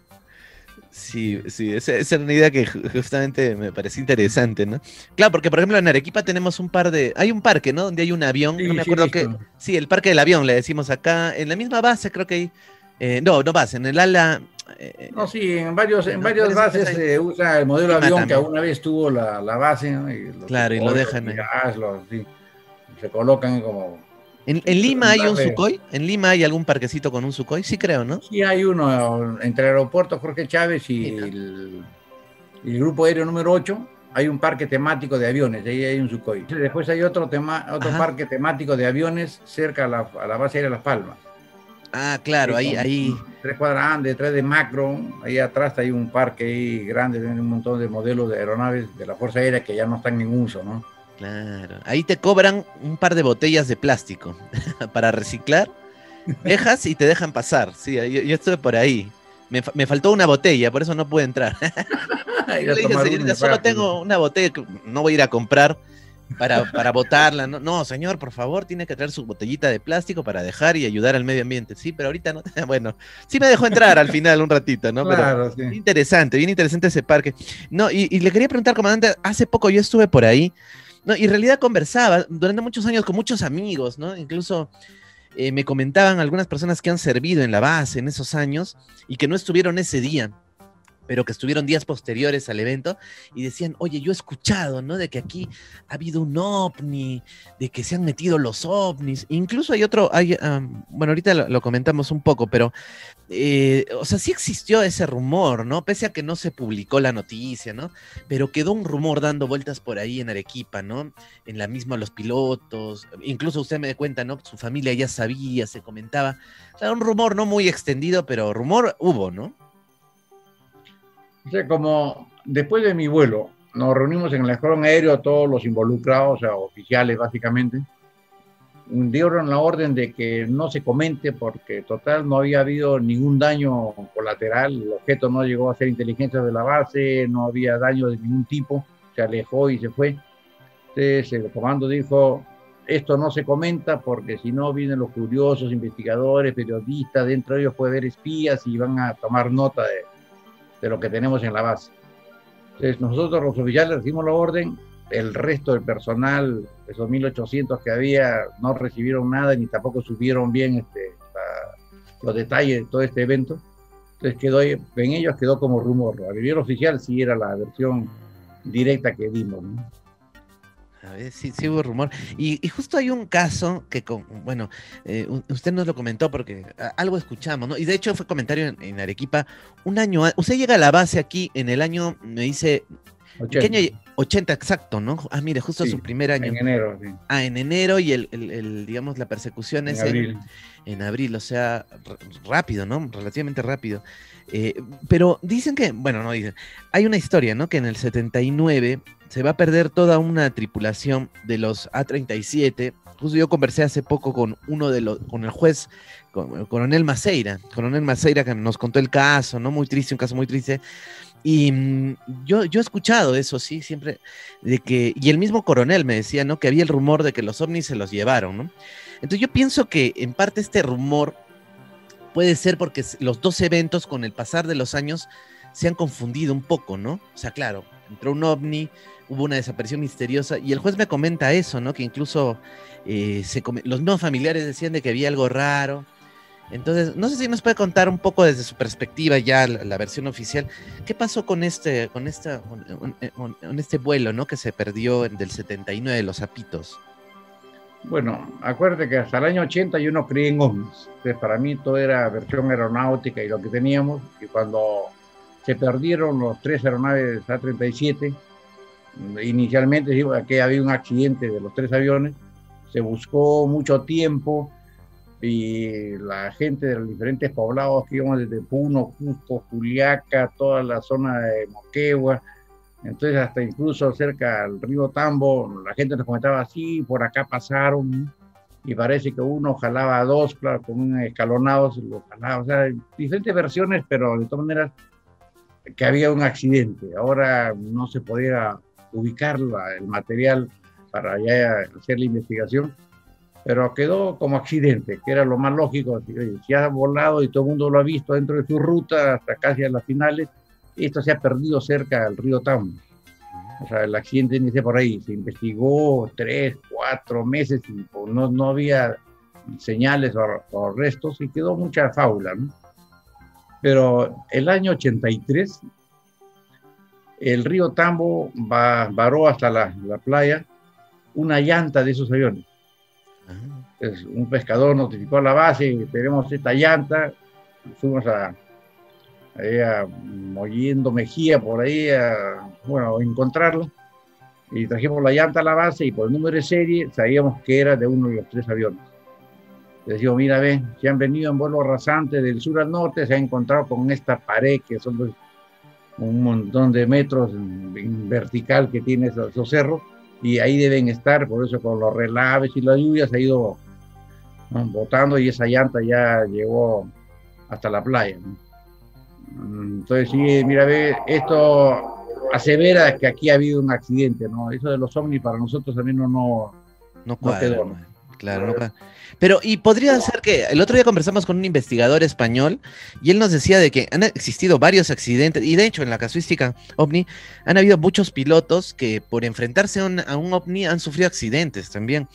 Sí, sí, esa, es una idea que justamente me parece interesante, ¿no? Claro, porque por ejemplo en Arequipa tenemos un par de, hay un parque, ¿no? Donde hay un avión, no me acuerdo qué, sí, el parque del avión le decimos acá, en la misma base creo que hay eh, no, no base, en el ala. Eh, no, sí, en varios, en varias bases se usa el modelo de avión que alguna vez tuvo la, la base. claro, y lo dejan. se colocan como. ¿En, Lima hay un Sukhoi? ¿En Lima hay algún parquecito con un Sukhoi? Sí, creo, ¿no? Sí, hay uno entre el aeropuerto Jorge Chávez y el, grupo aéreo número 8 hay un parque temático de aviones, ahí hay un Sukhoi. Después hay otro, tema, otro parque temático de aviones cerca a la, a la base aérea Las Palmas. Ah, claro, ahí, ahí. Tres cuadras detrás de Macro, ahí atrás hay un parque ahí grande, tiene un montón de modelos de aeronaves de la Fuerza Aérea que ya no están en uso, ¿no? Claro, ahí te cobran un par de botellas de plástico *laughs* para reciclar, dejas y te dejan pasar. Sí, yo, estuve por ahí. Me, me, faltó una botella, por eso no pude entrar. *laughs* *laughs* le dije, solo tengo una botella, no voy a ir a comprar para, para botarla. No, no, señor, por favor, tiene que traer su botellita de plástico para dejar y ayudar al medio ambiente. Sí, pero ahorita no. *laughs* Bueno, sí me dejó entrar al final un ratito, ¿no? Claro, pero interesante, bien interesante ese parque. No, y, le quería preguntar, comandante, hace poco yo estuve por ahí, ¿no? Y en realidad conversaba durante muchos años con muchos amigos, ¿no? Incluso eh, me comentaban algunas personas que han servido en la base en esos años y que no estuvieron ese día pero que estuvieron días posteriores al evento y decían, oye, yo he escuchado, ¿no? De que aquí ha habido un ovni, de que se han metido los ovnis. Incluso hay otro, hay, bueno, ahorita lo, comentamos un poco, pero, eh, o sea, sí existió ese rumor, ¿no? Pese a que no se publicó la noticia, ¿no? Pero quedó un rumor dando vueltas por ahí en Arequipa, ¿no? En la misma los pilotos, incluso usted me cuenta, ¿no? Su familia ya sabía, se comentaba. O sea, un rumor no muy extendido, pero rumor hubo, ¿no? O sea, como después de mi vuelo, nos reunimos en el escuadrón aéreo todos los involucrados, o sea, oficiales básicamente, dieron la orden de que no se comente porque total no había habido ningún daño colateral, el objeto no llegó a ser inteligencia de la base, no había daño de ningún tipo, se alejó y se fue. Entonces el comando dijo, esto no se comenta porque si no vienen los curiosos, investigadores, periodistas, dentro de ellos puede haber espías y van a tomar nota de, de lo que tenemos en la base. Entonces, nosotros los oficiales recibimos la orden, el resto del personal, esos 1800 que había, no recibieron nada ni tampoco subieron bien este, los detalles de todo este evento. Entonces quedó, en ellos quedó como rumor. La versión oficial sí era la versión directa que dimos. A ver, sí, sí hubo rumor. Y, justo hay un caso que, con, bueno, eh, usted nos lo comentó porque algo escuchamos, ¿no? Y de hecho fue comentario en, Arequipa un año. Usted llega a la base aquí en el año, me dice, 80. 80 exacto, ¿no? Ah, mire, justo su primer año. En enero, sí. Ah, en enero y el, digamos, la persecución es abril. En, abril, o sea, rápido, ¿no? Relativamente rápido. Eh, pero dicen que, bueno, no dicen, hay una historia, ¿no? Que en el 79 se va a perder toda una tripulación de los A37. Justo yo conversé hace poco con uno de los, con el juez, con, coronel Maceira, coronel Maceira que nos contó el caso, ¿no? Muy triste, un caso muy triste y mm, yo, yo he escuchado eso, sí, siempre, de que, y el mismo coronel me decía, ¿no? Que había el rumor de que los ovnis se los llevaron, ¿no? Entonces yo pienso que en parte este rumor puede ser porque los dos eventos con el pasar de los años se han confundido un poco, ¿no? O sea, claro, entró un ovni, hubo una desaparición misteriosa y el juez me comenta eso, ¿no? Que incluso eh, los nuevos familiares decían de que había algo raro entonces, no sé si nos puede contar un poco desde su perspectiva ya la, versión oficial, ¿qué pasó con este, con esta, con, este vuelo, ¿no? Que se perdió del 79 de los Zapitos. Bueno, acuérdate que hasta el año 80 yo no creí en ovnis. Para mí todo era versión aeronáutica y lo que teníamos. Y cuando se perdieron los tres aeronaves A-37, inicialmente digo que había un accidente de los tres aviones, se buscó mucho tiempo y la gente de los diferentes poblados que íbamos desde Puno, Cusco, Juliaca, toda la zona de Moquegua, entonces hasta incluso cerca del río Tambo, la gente nos comentaba así, por acá pasaron, y parece que uno jalaba a dos, claro, con un escalonado se lo jalaba, o sea, diferentes versiones, pero de todas maneras que había un accidente. Ahora no se podía ubicar el material para ya hacer la investigación pero quedó como accidente, que era lo más lógico. Si ha volado y todo el mundo lo ha visto dentro de su ruta hasta casi a las finales, esto se ha perdido cerca del río Tambo. O sea, el accidente inicia por ahí. Se investigó tres, cuatro meses y pues, no, no había señales o, restos y quedó mucha fábula. ¿no? Pero el año 83, el río Tambo va, varó hasta la, la playa una llanta de esos aviones. Un pescador notificó a la base, tenemos esta llanta, fuimos a, a, Mollendo Mejía por ahí, a, bueno, a encontrarla, y trajimos la llanta a la base y por el número de serie sabíamos que era de uno de los tres aviones. Les digo, mira, ven, si han venido en vuelo rasante del sur al norte, se han encontrado con esta pared que son un montón de metros en vertical que tiene esos cerros y ahí deben estar, por eso con los relaves y las lluvias ha ido botando y esa llanta ya llegó hasta la playa. Entonces, sí, mira, ve, esto asevera que aquí ha habido un accidente, ¿no? Eso de los ovnis para nosotros también no, no, no, quedó. Claro, no Pero, y podría ser que el otro día conversamos con un investigador español y él nos decía de que han existido varios accidentes, y de hecho en la casuística ovni han habido muchos pilotos que por enfrentarse a un, ovni han sufrido accidentes también.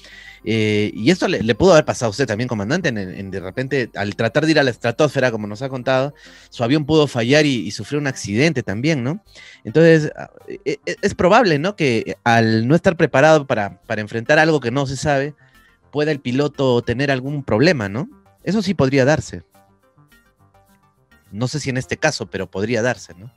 Eh, y esto le, pudo haber pasado a usted también, comandante, en, de repente al tratar de ir a la estratosfera, como nos ha contado, su avión pudo fallar y, sufrió un accidente también, ¿no? Entonces, ah, e, e, es, probable, ¿no? Que al no estar preparado para, para enfrentar algo que no se sabe, pueda el piloto tener algún problema, ¿no? Eso sí podría darse. No sé si en este caso, pero podría darse, ¿no?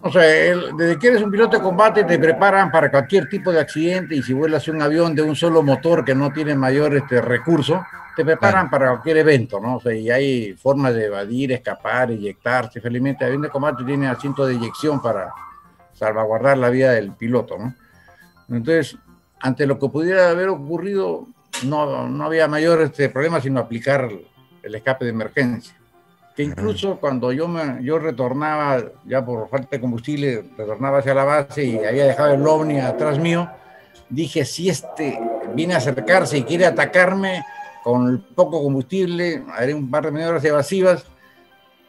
O sea, desde que eres un piloto de combate te preparan para cualquier tipo de accidente y si vuelas un avión de un solo motor que no tiene mayor este, recurso, te preparan para cualquier evento, ¿no? O sea, y hay formas de evadir, escapar, eyectarse. Felizmente, el avión de combate tiene asiento de eyección para salvaguardar la vida del piloto, ¿no? Entonces, ante lo que pudiera haber ocurrido, no, no había mayor este, problema sino aplicar el escape de emergencia. Que incluso cuando yo, me, yo retornaba, ya por falta de combustible, retornaba hacia la base y había dejado el ovni atrás mío, dije, si este viene a acercarse y quiere atacarme con poco combustible, haré un par de maniobras evasivas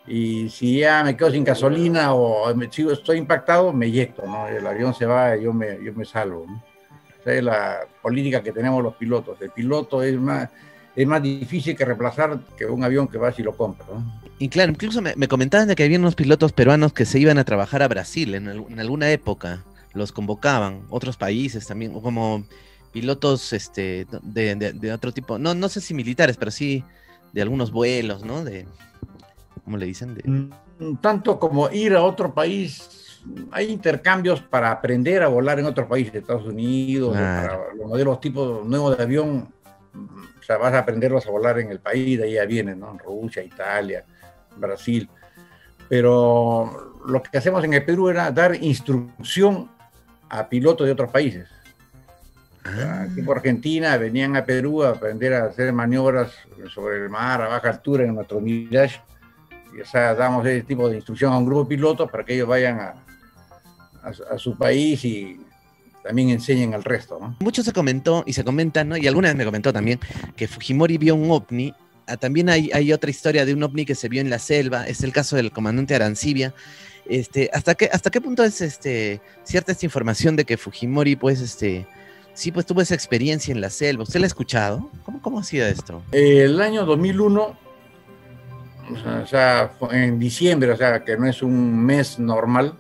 y si ya me quedo sin gasolina o me, estoy impactado, me eyecto, ¿no? El avión se va y yo me, yo me salvo, ¿no? Es la política que tenemos los pilotos. El piloto es una, es más difícil que reemplazar que un avión que vas y lo compras. Y claro, incluso me, comentaban de que había unos pilotos peruanos que se iban a trabajar a Brasil en, en alguna época, los convocaban, otros países también, como pilotos este, de, de, otro tipo, no, no sé si militares, pero sí de algunos vuelos, ¿no? De, ¿Cómo le dicen? Mm, tanto como ir a otro país, hay intercambios para aprender a volar en otro país, Estados Unidos, para los modelos tipos nuevos de avión, o sea, vas a aprenderlos a volar en el país, de ahí ya vienen, ¿no? Rusia, Italia, Brasil. Pero lo que hacemos en el Perú era dar instrucción a pilotos de otros países. Ah. Aquí por Argentina venían a Perú a aprender a hacer maniobras sobre el mar a baja altura en nuestro Mirage. Y, o sea, damos ese tipo de instrucción a un grupo de pilotos para que ellos vayan a, a, su país y también enseñen al resto. ¿no? Mucho se comentó y se comenta, ¿no? y alguna vez me comentó también, que Fujimori vio un ovni. Ah, también hay, hay otra historia de un ovni que se vio en la selva, es el caso del comandante Arancibia, este, ¿hasta, qué, ¿Hasta qué punto es este, cierta esta información de que Fujimori, pues, este, sí, pues tuvo esa experiencia en la selva? ¿Usted la ha escuchado? ¿Cómo, cómo ha sido esto? El año 2001, o sea, en diciembre, o sea, que no es un mes normal,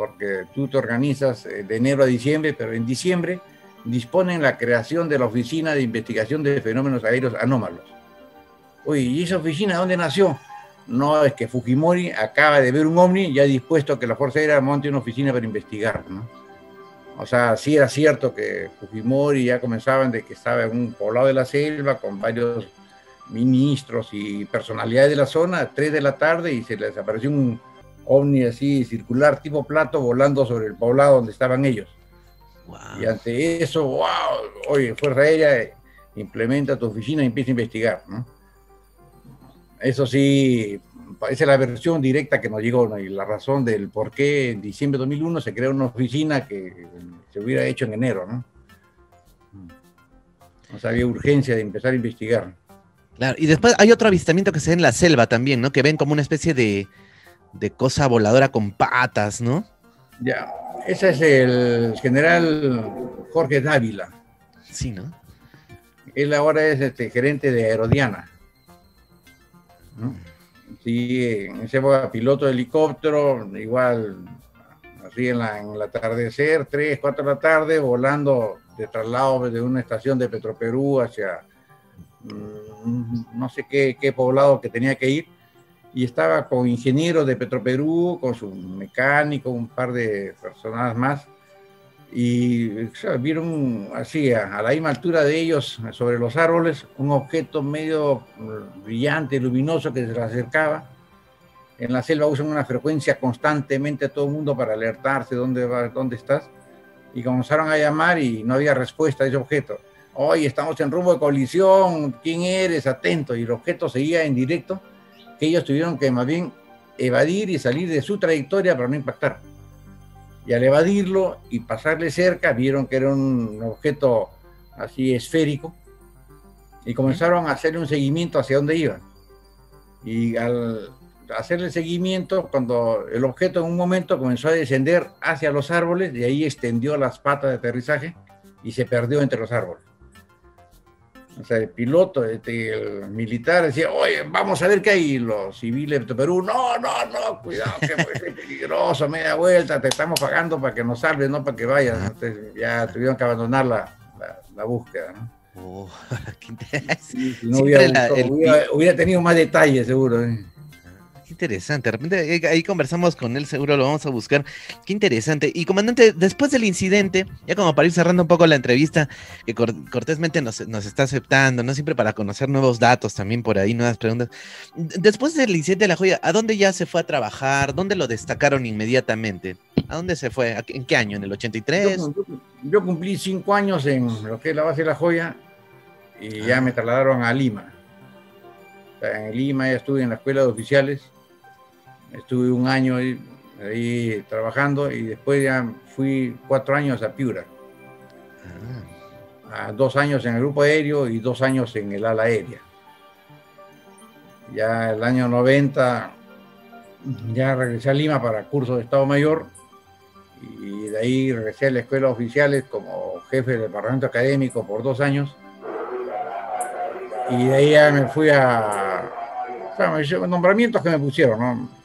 porque tú te organizas eh, de enero a diciembre, pero en diciembre disponen la creación de la Oficina de Investigación de Fenómenos Aéreos Anómalos. Oye, ¿y esa oficina dónde nació? no es que Fujimori acaba de ver un ovni y ha dispuesto que la Fuerza Aérea monte una oficina para investigar, ¿no? O sea, sí era cierto que Fujimori ya comenzaban de que estaba en un poblado de la selva con varios ministros y personalidades de la zona, a 3 de la tarde, y se les apareció un ovni así circular tipo plato volando sobre el poblado donde estaban ellos. Y ante eso, wow, oye, Fuerza Aérea, implementa tu oficina y empieza a investigar, ¿no? Eso sí, esa es la versión directa que nos llegó y la razón del por qué en diciembre de 2001 se creó una oficina que se hubiera hecho en enero, ¿no? O sea, había urgencia de empezar a investigar. Claro, y después hay otro avistamiento que se ve en la selva también, ¿no? Que ven como una especie de, de cosa voladora con patas, ¿no? Ya, ese es el general Jorge Dávila. Sí, ¿no? Él ahora es este, gerente de Aerodiana. Sí, en ese piloto de helicóptero, igual, así en, la, en el atardecer, 3, 4 de la tarde, volando de traslado de una estación de Petroperú hacia mm, no sé qué, qué poblado que tenía que ir, y estaba con ingenieros de Petroperú, con su mecánico, un par de personas más, y vieron así a, la misma altura de ellos sobre los árboles un objeto medio mm, brillante, luminoso que se les acercaba. En la selva usan una frecuencia constantemente a todo el mundo para alertarse dónde, va, dónde estás. Y comenzaron a llamar y no había respuesta a ese objeto. Hoy estamos en rumbo de colisión, ¿quién eres? Atento. Y el objeto seguía en directo, que ellos tuvieron que más bien evadir y salir de su trayectoria para no impactar y al evadirlo y pasarle cerca, vieron que era un objeto así esférico y comenzaron a hacerle un seguimiento hacia dónde iban. Y al hacerle seguimiento, cuando el objeto en un momento comenzó a descender hacia los árboles, y ahí extendió las patas de aterrizaje y se perdió entre los árboles. O sea, el piloto, este, el militar decía, oye, vamos a ver qué hay. los civiles de Perú, no, no, no, cuidado, que es peligroso, media vuelta, te estamos pagando para que nos salves, no para que vayas. Entonces ya tuvieron que abandonar la, la, búsqueda. ¿no? Oh, no hubiera, hubiera, tenido más detalles, seguro. ¿eh? Interesante. De repente eh, ahí conversamos con él, seguro lo vamos a buscar. Qué interesante. Y comandante, después del incidente, ya como para ir cerrando un poco la entrevista, que cortésmente nos, está aceptando, ¿no? Siempre para conocer nuevos datos también por ahí, nuevas preguntas. Después del incidente de la joya, ¿a dónde ya se fue a trabajar? ¿Dónde lo destacaron inmediatamente? ¿A dónde se fue? ¿En qué año? ¿En el 83? Yo, yo cumplí cinco años en lo que es la base de la joya y ya ah. me trasladaron a Lima. en Lima ya estuve en la escuela de oficiales Estuve un año ahí, trabajando y después ya fui cuatro años a Piura. Ah. dos años en el grupo aéreo y dos años en el ala aérea. Ya el año 90 ya regresé a Lima para curso de Estado Mayor y de ahí regresé a la escuela oficiales como jefe del departamento académico por dos años y de ahí ya me fui a, o sea, nombramientos que me pusieron, ¿no?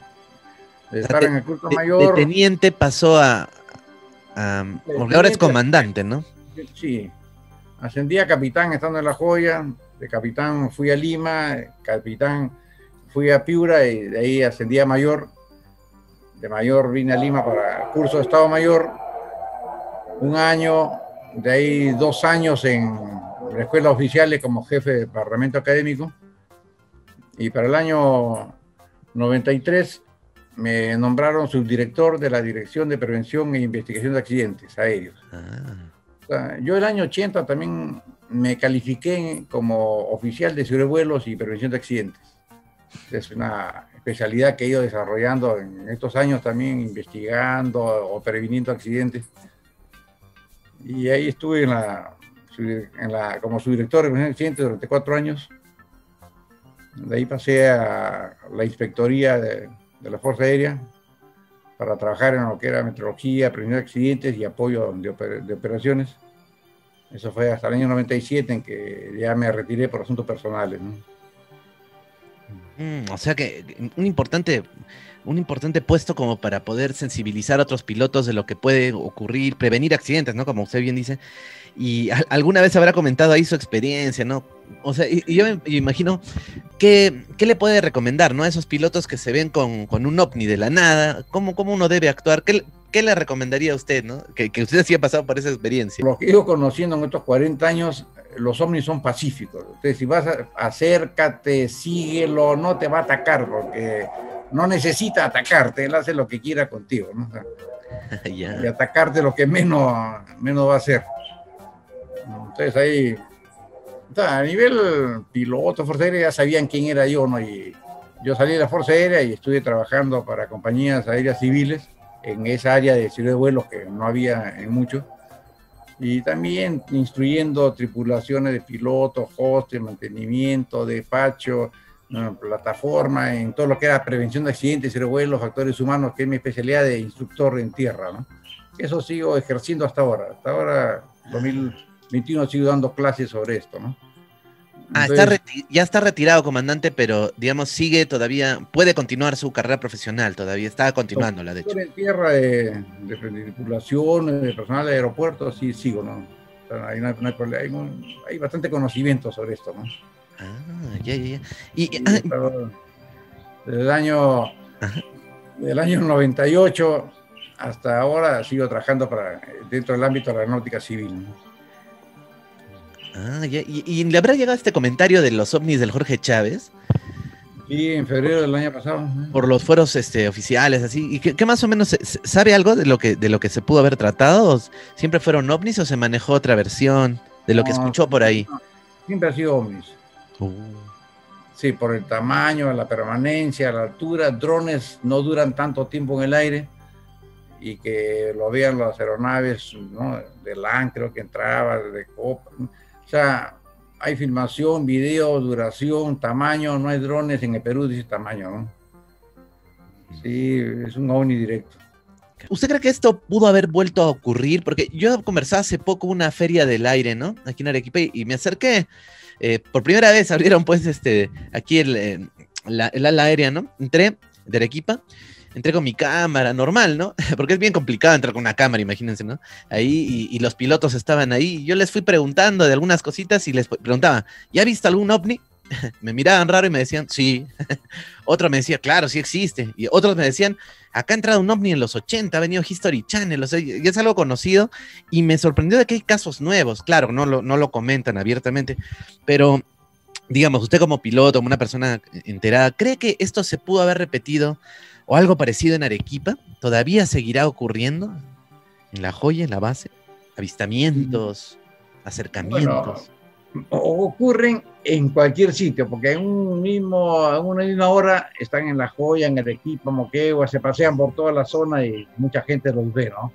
De estar en el culto mayor. De teniente pasó a, porque ahora es comandante, ¿no? Sí, ascendí a capitán estando en La Joya, de capitán fui a Lima, capitán fui a Piura y de ahí ascendí a mayor. De mayor vine a Lima para el curso de Estado Mayor, un año, de ahí dos años en la escuela oficial como jefe de departamento académico. Y para el año 93 me nombraron subdirector de la Dirección de Prevención e Investigación de Accidentes Aéreos. Ah. yo el año 80 también me califiqué como oficial de sobrevuelos y prevención de accidentes. Es una especialidad que he ido desarrollando en estos años también, investigando o previniendo accidentes. Y ahí estuve en la, en la, como subdirector de prevención de accidentes durante cuatro años. De ahí pasé a la inspectoría de, de la Fuerza Aérea para trabajar en lo que era meteorología, prevención de accidentes y apoyo de, operaciones. Eso fue hasta el año 97 en que ya me retiré por asuntos personales. Mm, o sea que un importante, un importante puesto como para poder sensibilizar a otros pilotos de lo que puede ocurrir, prevenir accidentes, ¿no? Como usted bien dice. Y alguna vez habrá comentado ahí su experiencia, ¿no? O sea, y, yo me imagino, ¿qué, ¿qué, le puede recomendar, ¿no? A esos pilotos que se ven con, con un ovni de la nada, ¿cómo, cómo uno debe actuar? ¿Qué, ¿Qué, le recomendaría a usted, ¿no? Que, que usted sí ha pasado por esa experiencia. Lo que yo conociendo en estos 40 años, los ovnis son pacíficos. Entonces, si vas, a, acércate, síguelo, no te va a atacar, porque no necesita atacarte, él hace lo que quiera contigo, ¿no? *laughs* Y atacarte lo que menos, menos va a hacer. Entonces ahí, a nivel piloto, Fuerza Aérea, ya sabían quién era yo, ¿no? Y yo salí de la Fuerza Aérea y estuve trabajando para compañías aéreas civiles en esa área de ciudad de vuelos que no había en mucho. Y también instruyendo tripulaciones de pilotos, hostes, mantenimiento, despacho, plataforma, en todo lo que era prevención de accidentes, de vuelos, factores humanos, que es mi especialidad de instructor en tierra. ¿no? Eso sigo ejerciendo hasta ahora. Hasta ahora, 2000 21 sigo dando clases sobre esto, ¿no? Ah, ya está retirado, comandante, pero digamos, sigue todavía, puede continuar su carrera profesional todavía, está continuando la de hecho. En tierra de, de, tripulación, de personal de aeropuerto, sí sigo, ¿no? hay, no, hay, problema, hay, bastante conocimiento sobre esto, ¿no? Ah, ya, ya, ya. Y, desde el año, del año 98 hasta ahora sigo trabajando para, dentro del ámbito de la aeronáutica civil. Ah, ¿Y, le habrá llegado este comentario de los ovnis del Jorge Chávez? Sí, en febrero del año pasado. Por los fueros este, oficiales, así. ¿Y qué, más o menos sabe algo de lo que de lo que se pudo haber tratado? ¿Siempre fueron ovnis o se manejó otra versión de lo que escuchó por ahí? siempre ha sido ovnis. Uh. Sí, por el tamaño, la permanencia, la altura. Drones no duran tanto tiempo en el aire y que lo vean las aeronaves ¿no? de LAN, creo que entraba, de Copa o sea, hay filmación, video, duración, tamaño, no hay drones en el Perú de ese tamaño, ¿no? Sí, es un ovni directo. ¿Usted cree que esto pudo haber vuelto a ocurrir? Porque yo conversado hace poco una feria del aire, ¿no? Aquí en Arequipa y me acerqué. Eh, por primera vez abrieron pues este, aquí el, eh, el ala aérea, ¿no? Entré de Arequipa entré con mi cámara, normal, ¿no? *laughs* Porque es bien complicado entrar con una cámara, imagínense, ¿no? Ahí, y, los pilotos estaban ahí. Yo les fui preguntando de algunas cositas y les preguntaba, ¿ya has visto algún ovni? *laughs* me miraban raro y me decían, sí. *laughs* Otro me decía, claro, sí existe. Y otros me decían, acá ha entrado un ovni en los 80, ha venido History Channel, o sea, y es algo conocido. Y me sorprendió de que hay casos nuevos. Claro, no lo, no lo comentan abiertamente, pero digamos, usted como piloto, como una persona enterada, ¿cree que esto se pudo haber repetido o algo parecido en Arequipa, todavía seguirá ocurriendo en la joya, en la base, avistamientos, acercamientos. Ocurren en cualquier sitio, porque en un mismo, en una misma hora están en la joya, en Arequipa, Moquegua, se pasean por toda la zona y mucha gente los ve, ¿no?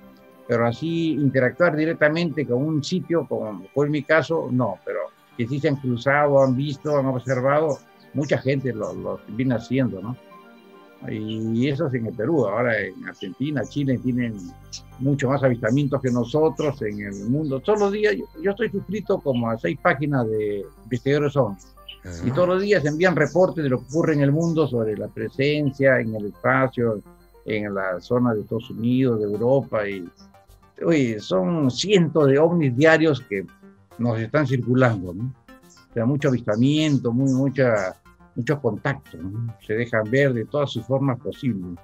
Pero así interactuar directamente con un sitio, como fue mi caso, no, pero que sí se han cruzado, han visto, han observado, mucha gente lo, lo viene haciendo, ¿no? Y eso es en el Perú. Ahora en Argentina, Chile tienen mucho más avistamientos que nosotros en el mundo. Todos los días, yo, estoy suscrito como a seis páginas de investigadores OVNI. Y todos los días envían reportes de lo que ocurre en el mundo sobre la presencia en el espacio, en la zona de Estados Unidos, de Europa. Y oye, son cientos de ovnis diarios que nos están circulando. ¿no? O sea, mucho avistamiento, muy, mucha, muchos contactos. Se dejan ver de todas sus formas posibles.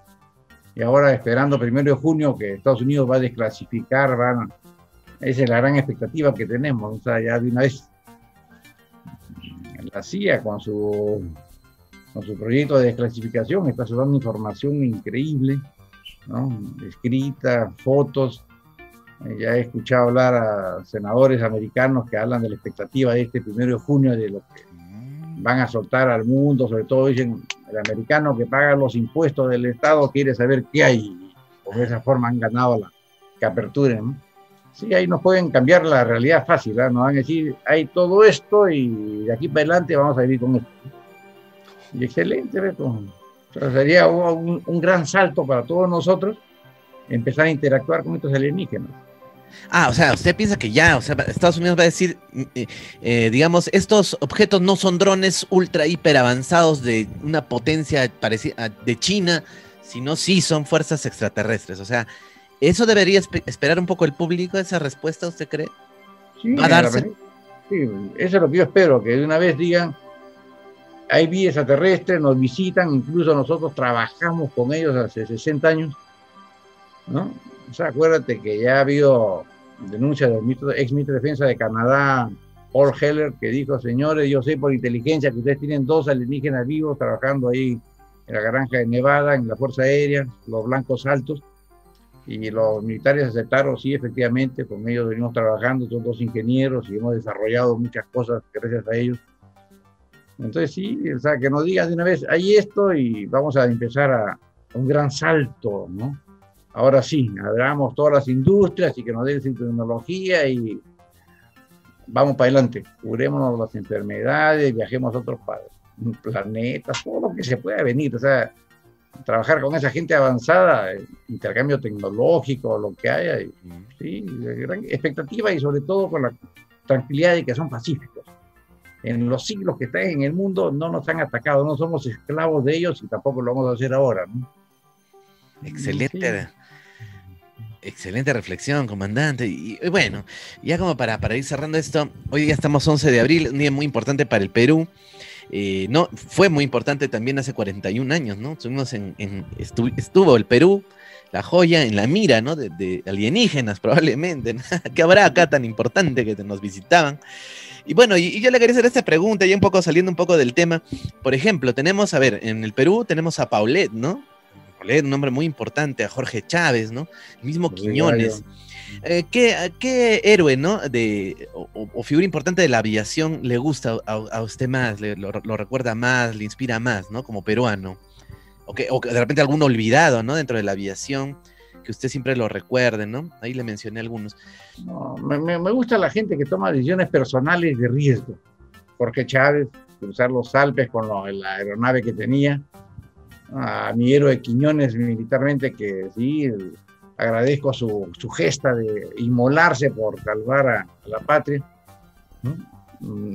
Y ahora esperando primero de junio que Estados Unidos va a desclasificar, van, esa es la gran expectativa que tenemos. O sea, ya de una vez la CIA con su, con su proyecto de desclasificación está dando información increíble, ¿no? escrita, fotos. Ya he escuchado hablar a senadores americanos que hablan de la expectativa de este primero de junio de lo que van a soltar al mundo, sobre todo dicen, el americano que paga los impuestos del Estado quiere saber qué hay, de esa forma han ganado la que aperturen. Sí, ahí nos pueden cambiar la realidad fácil, ¿eh? nos van a decir, hay todo esto y de aquí para adelante vamos a vivir con esto. Y excelente, Beto. sería un gran salto para todos nosotros empezar a interactuar con estos alienígenas. Ah, o sea, usted piensa que ya, o sea, Estados Unidos va a decir, eh, eh, digamos, estos objetos no son drones ultra hiper avanzados de una potencia parecida de China, sino sí son fuerzas extraterrestres. O sea, ¿eso debería esperar un poco el público, esa respuesta, usted cree? Sí, ¿Va a darse? Sí, eso es lo que yo espero, que de una vez digan, hay vida extraterrestre, nos visitan, incluso nosotros trabajamos con ellos hace 60 años, ¿no? O sea, acuérdate que ya ha habido denuncias del ex ministro de Defensa de Canadá, Paul Heller, que dijo, señores, yo sé por inteligencia que ustedes tienen dos alienígenas vivos trabajando ahí en la granja de Nevada, en la Fuerza Aérea, los blancos altos, y los militares aceptaron, sí, efectivamente, con ellos venimos trabajando, son dos ingenieros y hemos desarrollado muchas cosas gracias a ellos. Entonces, sí, o sea, que nos digan de una vez, hay esto y vamos a empezar a un gran salto, ¿no? Ahora sí, abramos todas las industrias y que nos den tecnología y vamos para adelante, curémonos las enfermedades, viajemos a otros planetas, todo lo que se pueda venir, o sea, trabajar con esa gente avanzada, intercambio tecnológico, lo que haya, sí, gran expectativa y sobre todo con la tranquilidad de que son pacíficos. En los siglos que están en el mundo no nos han atacado, no somos esclavos de ellos y tampoco lo vamos a hacer ahora. Excelente. Excelente reflexión, comandante. Y, bueno, ya como para, para ir cerrando esto, hoy día estamos 11 de abril, un día muy importante para el Perú. Eh, no, fue muy importante también hace 41 años, ¿no? Estuvimos en, estuvo el Perú, la joya en la mira, ¿no? De, alienígenas, *laughs* probablemente. *laughs* ¿Qué habrá acá tan importante que nos visitaban? Y bueno, y, yo le quería hacer esta pregunta, ya un poco saliendo un poco del tema. Por ejemplo, tenemos, a ver, en el Perú tenemos a Paulette, ¿no? Un nombre muy importante, a Jorge Chávez, ¿no? El mismo Quiñones. Eh, ¿qué, héroe, ¿no? De, o, figura importante de la aviación le gusta a, usted más, lo, recuerda más, le inspira más, ¿no? Como peruano. O, que, o de repente algún olvidado, ¿no? Dentro de la aviación, que usted siempre lo recuerde, ¿no? Ahí le mencioné algunos. me, me, gusta la gente que toma decisiones personales de riesgo. Jorge Chávez, cruzar los Alpes con la aeronave que tenía, a mi héroe Quiñones militarmente, que sí, agradezco su, su gesta de inmolarse por salvar a, la patria.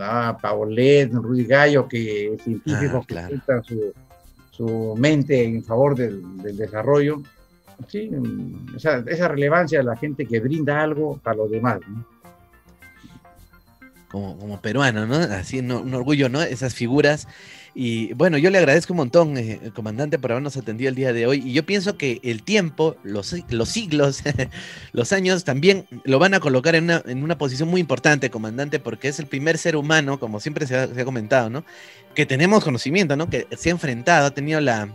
A Paulet, Rudy Gallo, que científicos ah, que su, su, mente en favor del, del desarrollo. Sí, esa, esa, relevancia de la gente que brinda algo para los demás. Como, como peruano, ¿no? Así, un orgullo, ¿no? Esas figuras y bueno, yo le agradezco un montón, eh, comandante, por habernos atendido el día de hoy. Y yo pienso que el tiempo, los, los siglos, *laughs* los años también lo van a colocar en una, en una, posición muy importante, comandante, porque es el primer ser humano, como siempre se ha, comentado, ¿no? Que tenemos conocimiento, ¿no? Que se ha enfrentado, ha tenido la,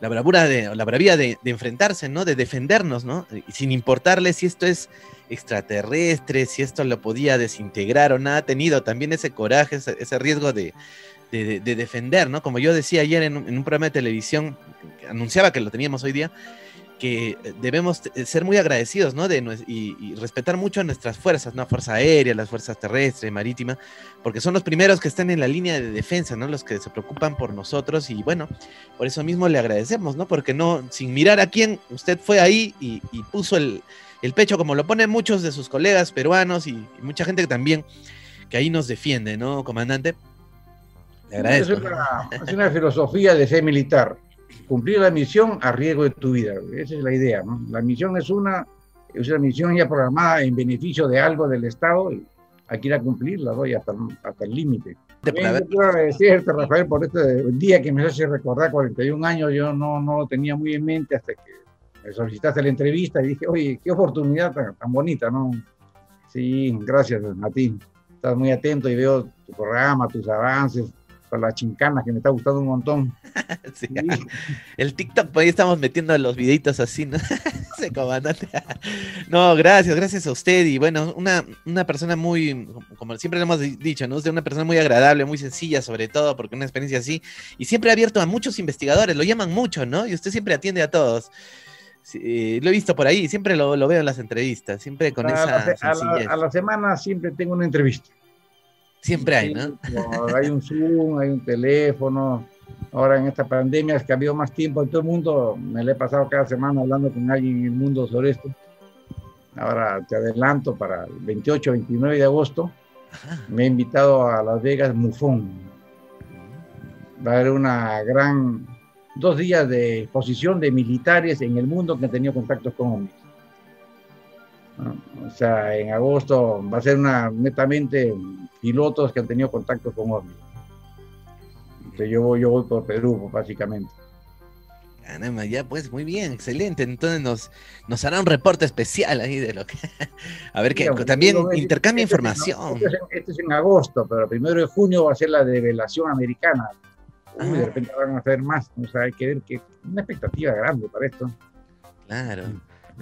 la bravura de, la bravía de, enfrentarse, ¿no? De defendernos, ¿no? sin importarle si esto es extraterrestre, si esto lo podía desintegrar o nada, ha tenido también ese coraje, ese riesgo de, de, defender, ¿no? Como yo decía ayer en, un programa de televisión, anunciaba que lo teníamos hoy día, que debemos ser muy agradecidos, ¿no? De, y, respetar mucho a nuestras fuerzas, ¿no? Fuerza aérea, las fuerzas terrestres, marítima, porque son los primeros que están en la línea de defensa, ¿no? Los que se preocupan por nosotros y bueno, por eso mismo le agradecemos, ¿no? Porque no, sin mirar a quién, usted fue ahí y, puso el, pecho como lo ponen muchos de sus colegas peruanos y, y mucha gente que también, que ahí nos defiende, ¿no, comandante? Es una, es una filosofía de ser militar. Cumplir la misión a riesgo de tu vida. Esa es la idea. ¿no? La misión es una, es una misión ya programada en beneficio de algo del Estado y hay que ir a cumplirla ¿no? hasta, hasta el límite. Quiero agradecerte, Rafael, por este día que me hace recordar 41 años. Yo no, no lo tenía muy en mente hasta que me solicitaste la entrevista y dije, oye, qué oportunidad tan, tan bonita, ¿no? Sí, gracias a ti. Estás muy atento y veo tu programa, tus avances, la chincana que me está gustando un montón. *laughs* sí, El TikTok, pues ahí estamos metiendo los videitos así, ¿no? *laughs* Ese comandante. no, gracias, gracias a usted. Y bueno, una, una persona muy, como siempre le hemos dicho, ¿no? Usted una persona muy agradable, muy sencilla, sobre todo, porque una experiencia así. Y siempre ha abierto a muchos investigadores, lo llaman mucho, ¿no? Y usted siempre atiende a todos. Sí, lo he visto por ahí, siempre lo, lo, veo en las entrevistas, siempre con a esa. La, a, la, a la semana siempre tengo una entrevista. Siempre hay, ¿no? *laughs* Hay un Zoom, hay un teléfono. Ahora en esta pandemia es que ha habido más tiempo en todo el mundo. Me le he pasado cada semana hablando con alguien en el mundo sobre esto. Ahora te adelanto para el 28, 29 de agosto. Me he invitado a Las Vegas Mufón. Va a haber una gran, dos días de exposición de militares en el mundo que han tenido contactos con hombres. O sea, en agosto va a ser una netamente pilotos que han tenido contacto con OVNI. Entonces yo voy, yo voy por Perú, básicamente. Caramba, ya pues muy bien, excelente. Entonces nos, nos hará un reporte especial ahí de lo que. *laughs* A ver que también intercambia este información. Es en, este, es en, agosto, pero el primero de junio va a ser la develación americana. Uy, de repente van a hacer más. O sea, hay que ver que una expectativa grande para esto. Claro.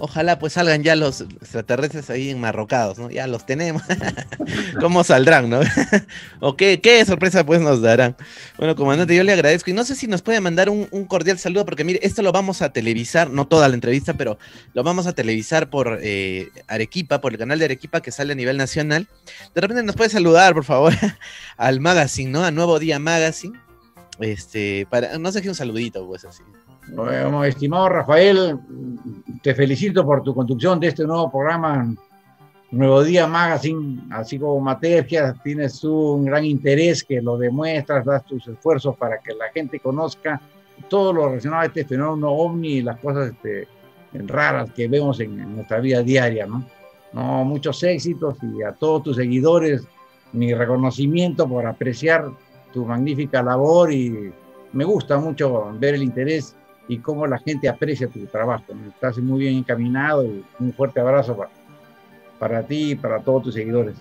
Ojalá pues salgan ya los extraterrestres ahí enmarrocados, ¿no? Ya los tenemos. *laughs* ¿Cómo saldrán, no? *laughs* ¿O qué, qué, sorpresa pues nos darán? Bueno, comandante, yo le agradezco. Y no sé si nos puede mandar un, cordial saludo, porque mire, esto lo vamos a televisar, no toda la entrevista, pero lo vamos a televisar por eh, Arequipa, por el canal de Arequipa que sale a nivel nacional. De repente nos puede saludar, por favor, *laughs* al Magazine, ¿no? A Nuevo Día Magazine. Este, para, no sé qué un saludito, pues así. Bueno, estimado Rafael, te felicito por tu conducción de este nuevo programa Nuevo Día Magazine, así como Materia, tienes un gran interés que lo demuestras, das tus esfuerzos para que la gente conozca todo lo relacionado a este fenómeno ovni y las cosas este, raras que vemos en, en, nuestra vida diaria, ¿no? ¿no? Muchos éxitos y a todos tus seguidores mi reconocimiento por apreciar tu magnífica labor y me gusta mucho ver el interés y cómo la gente aprecia tu trabajo. Estás muy bien encaminado y un fuerte abrazo para, para ti y para todos tus seguidores.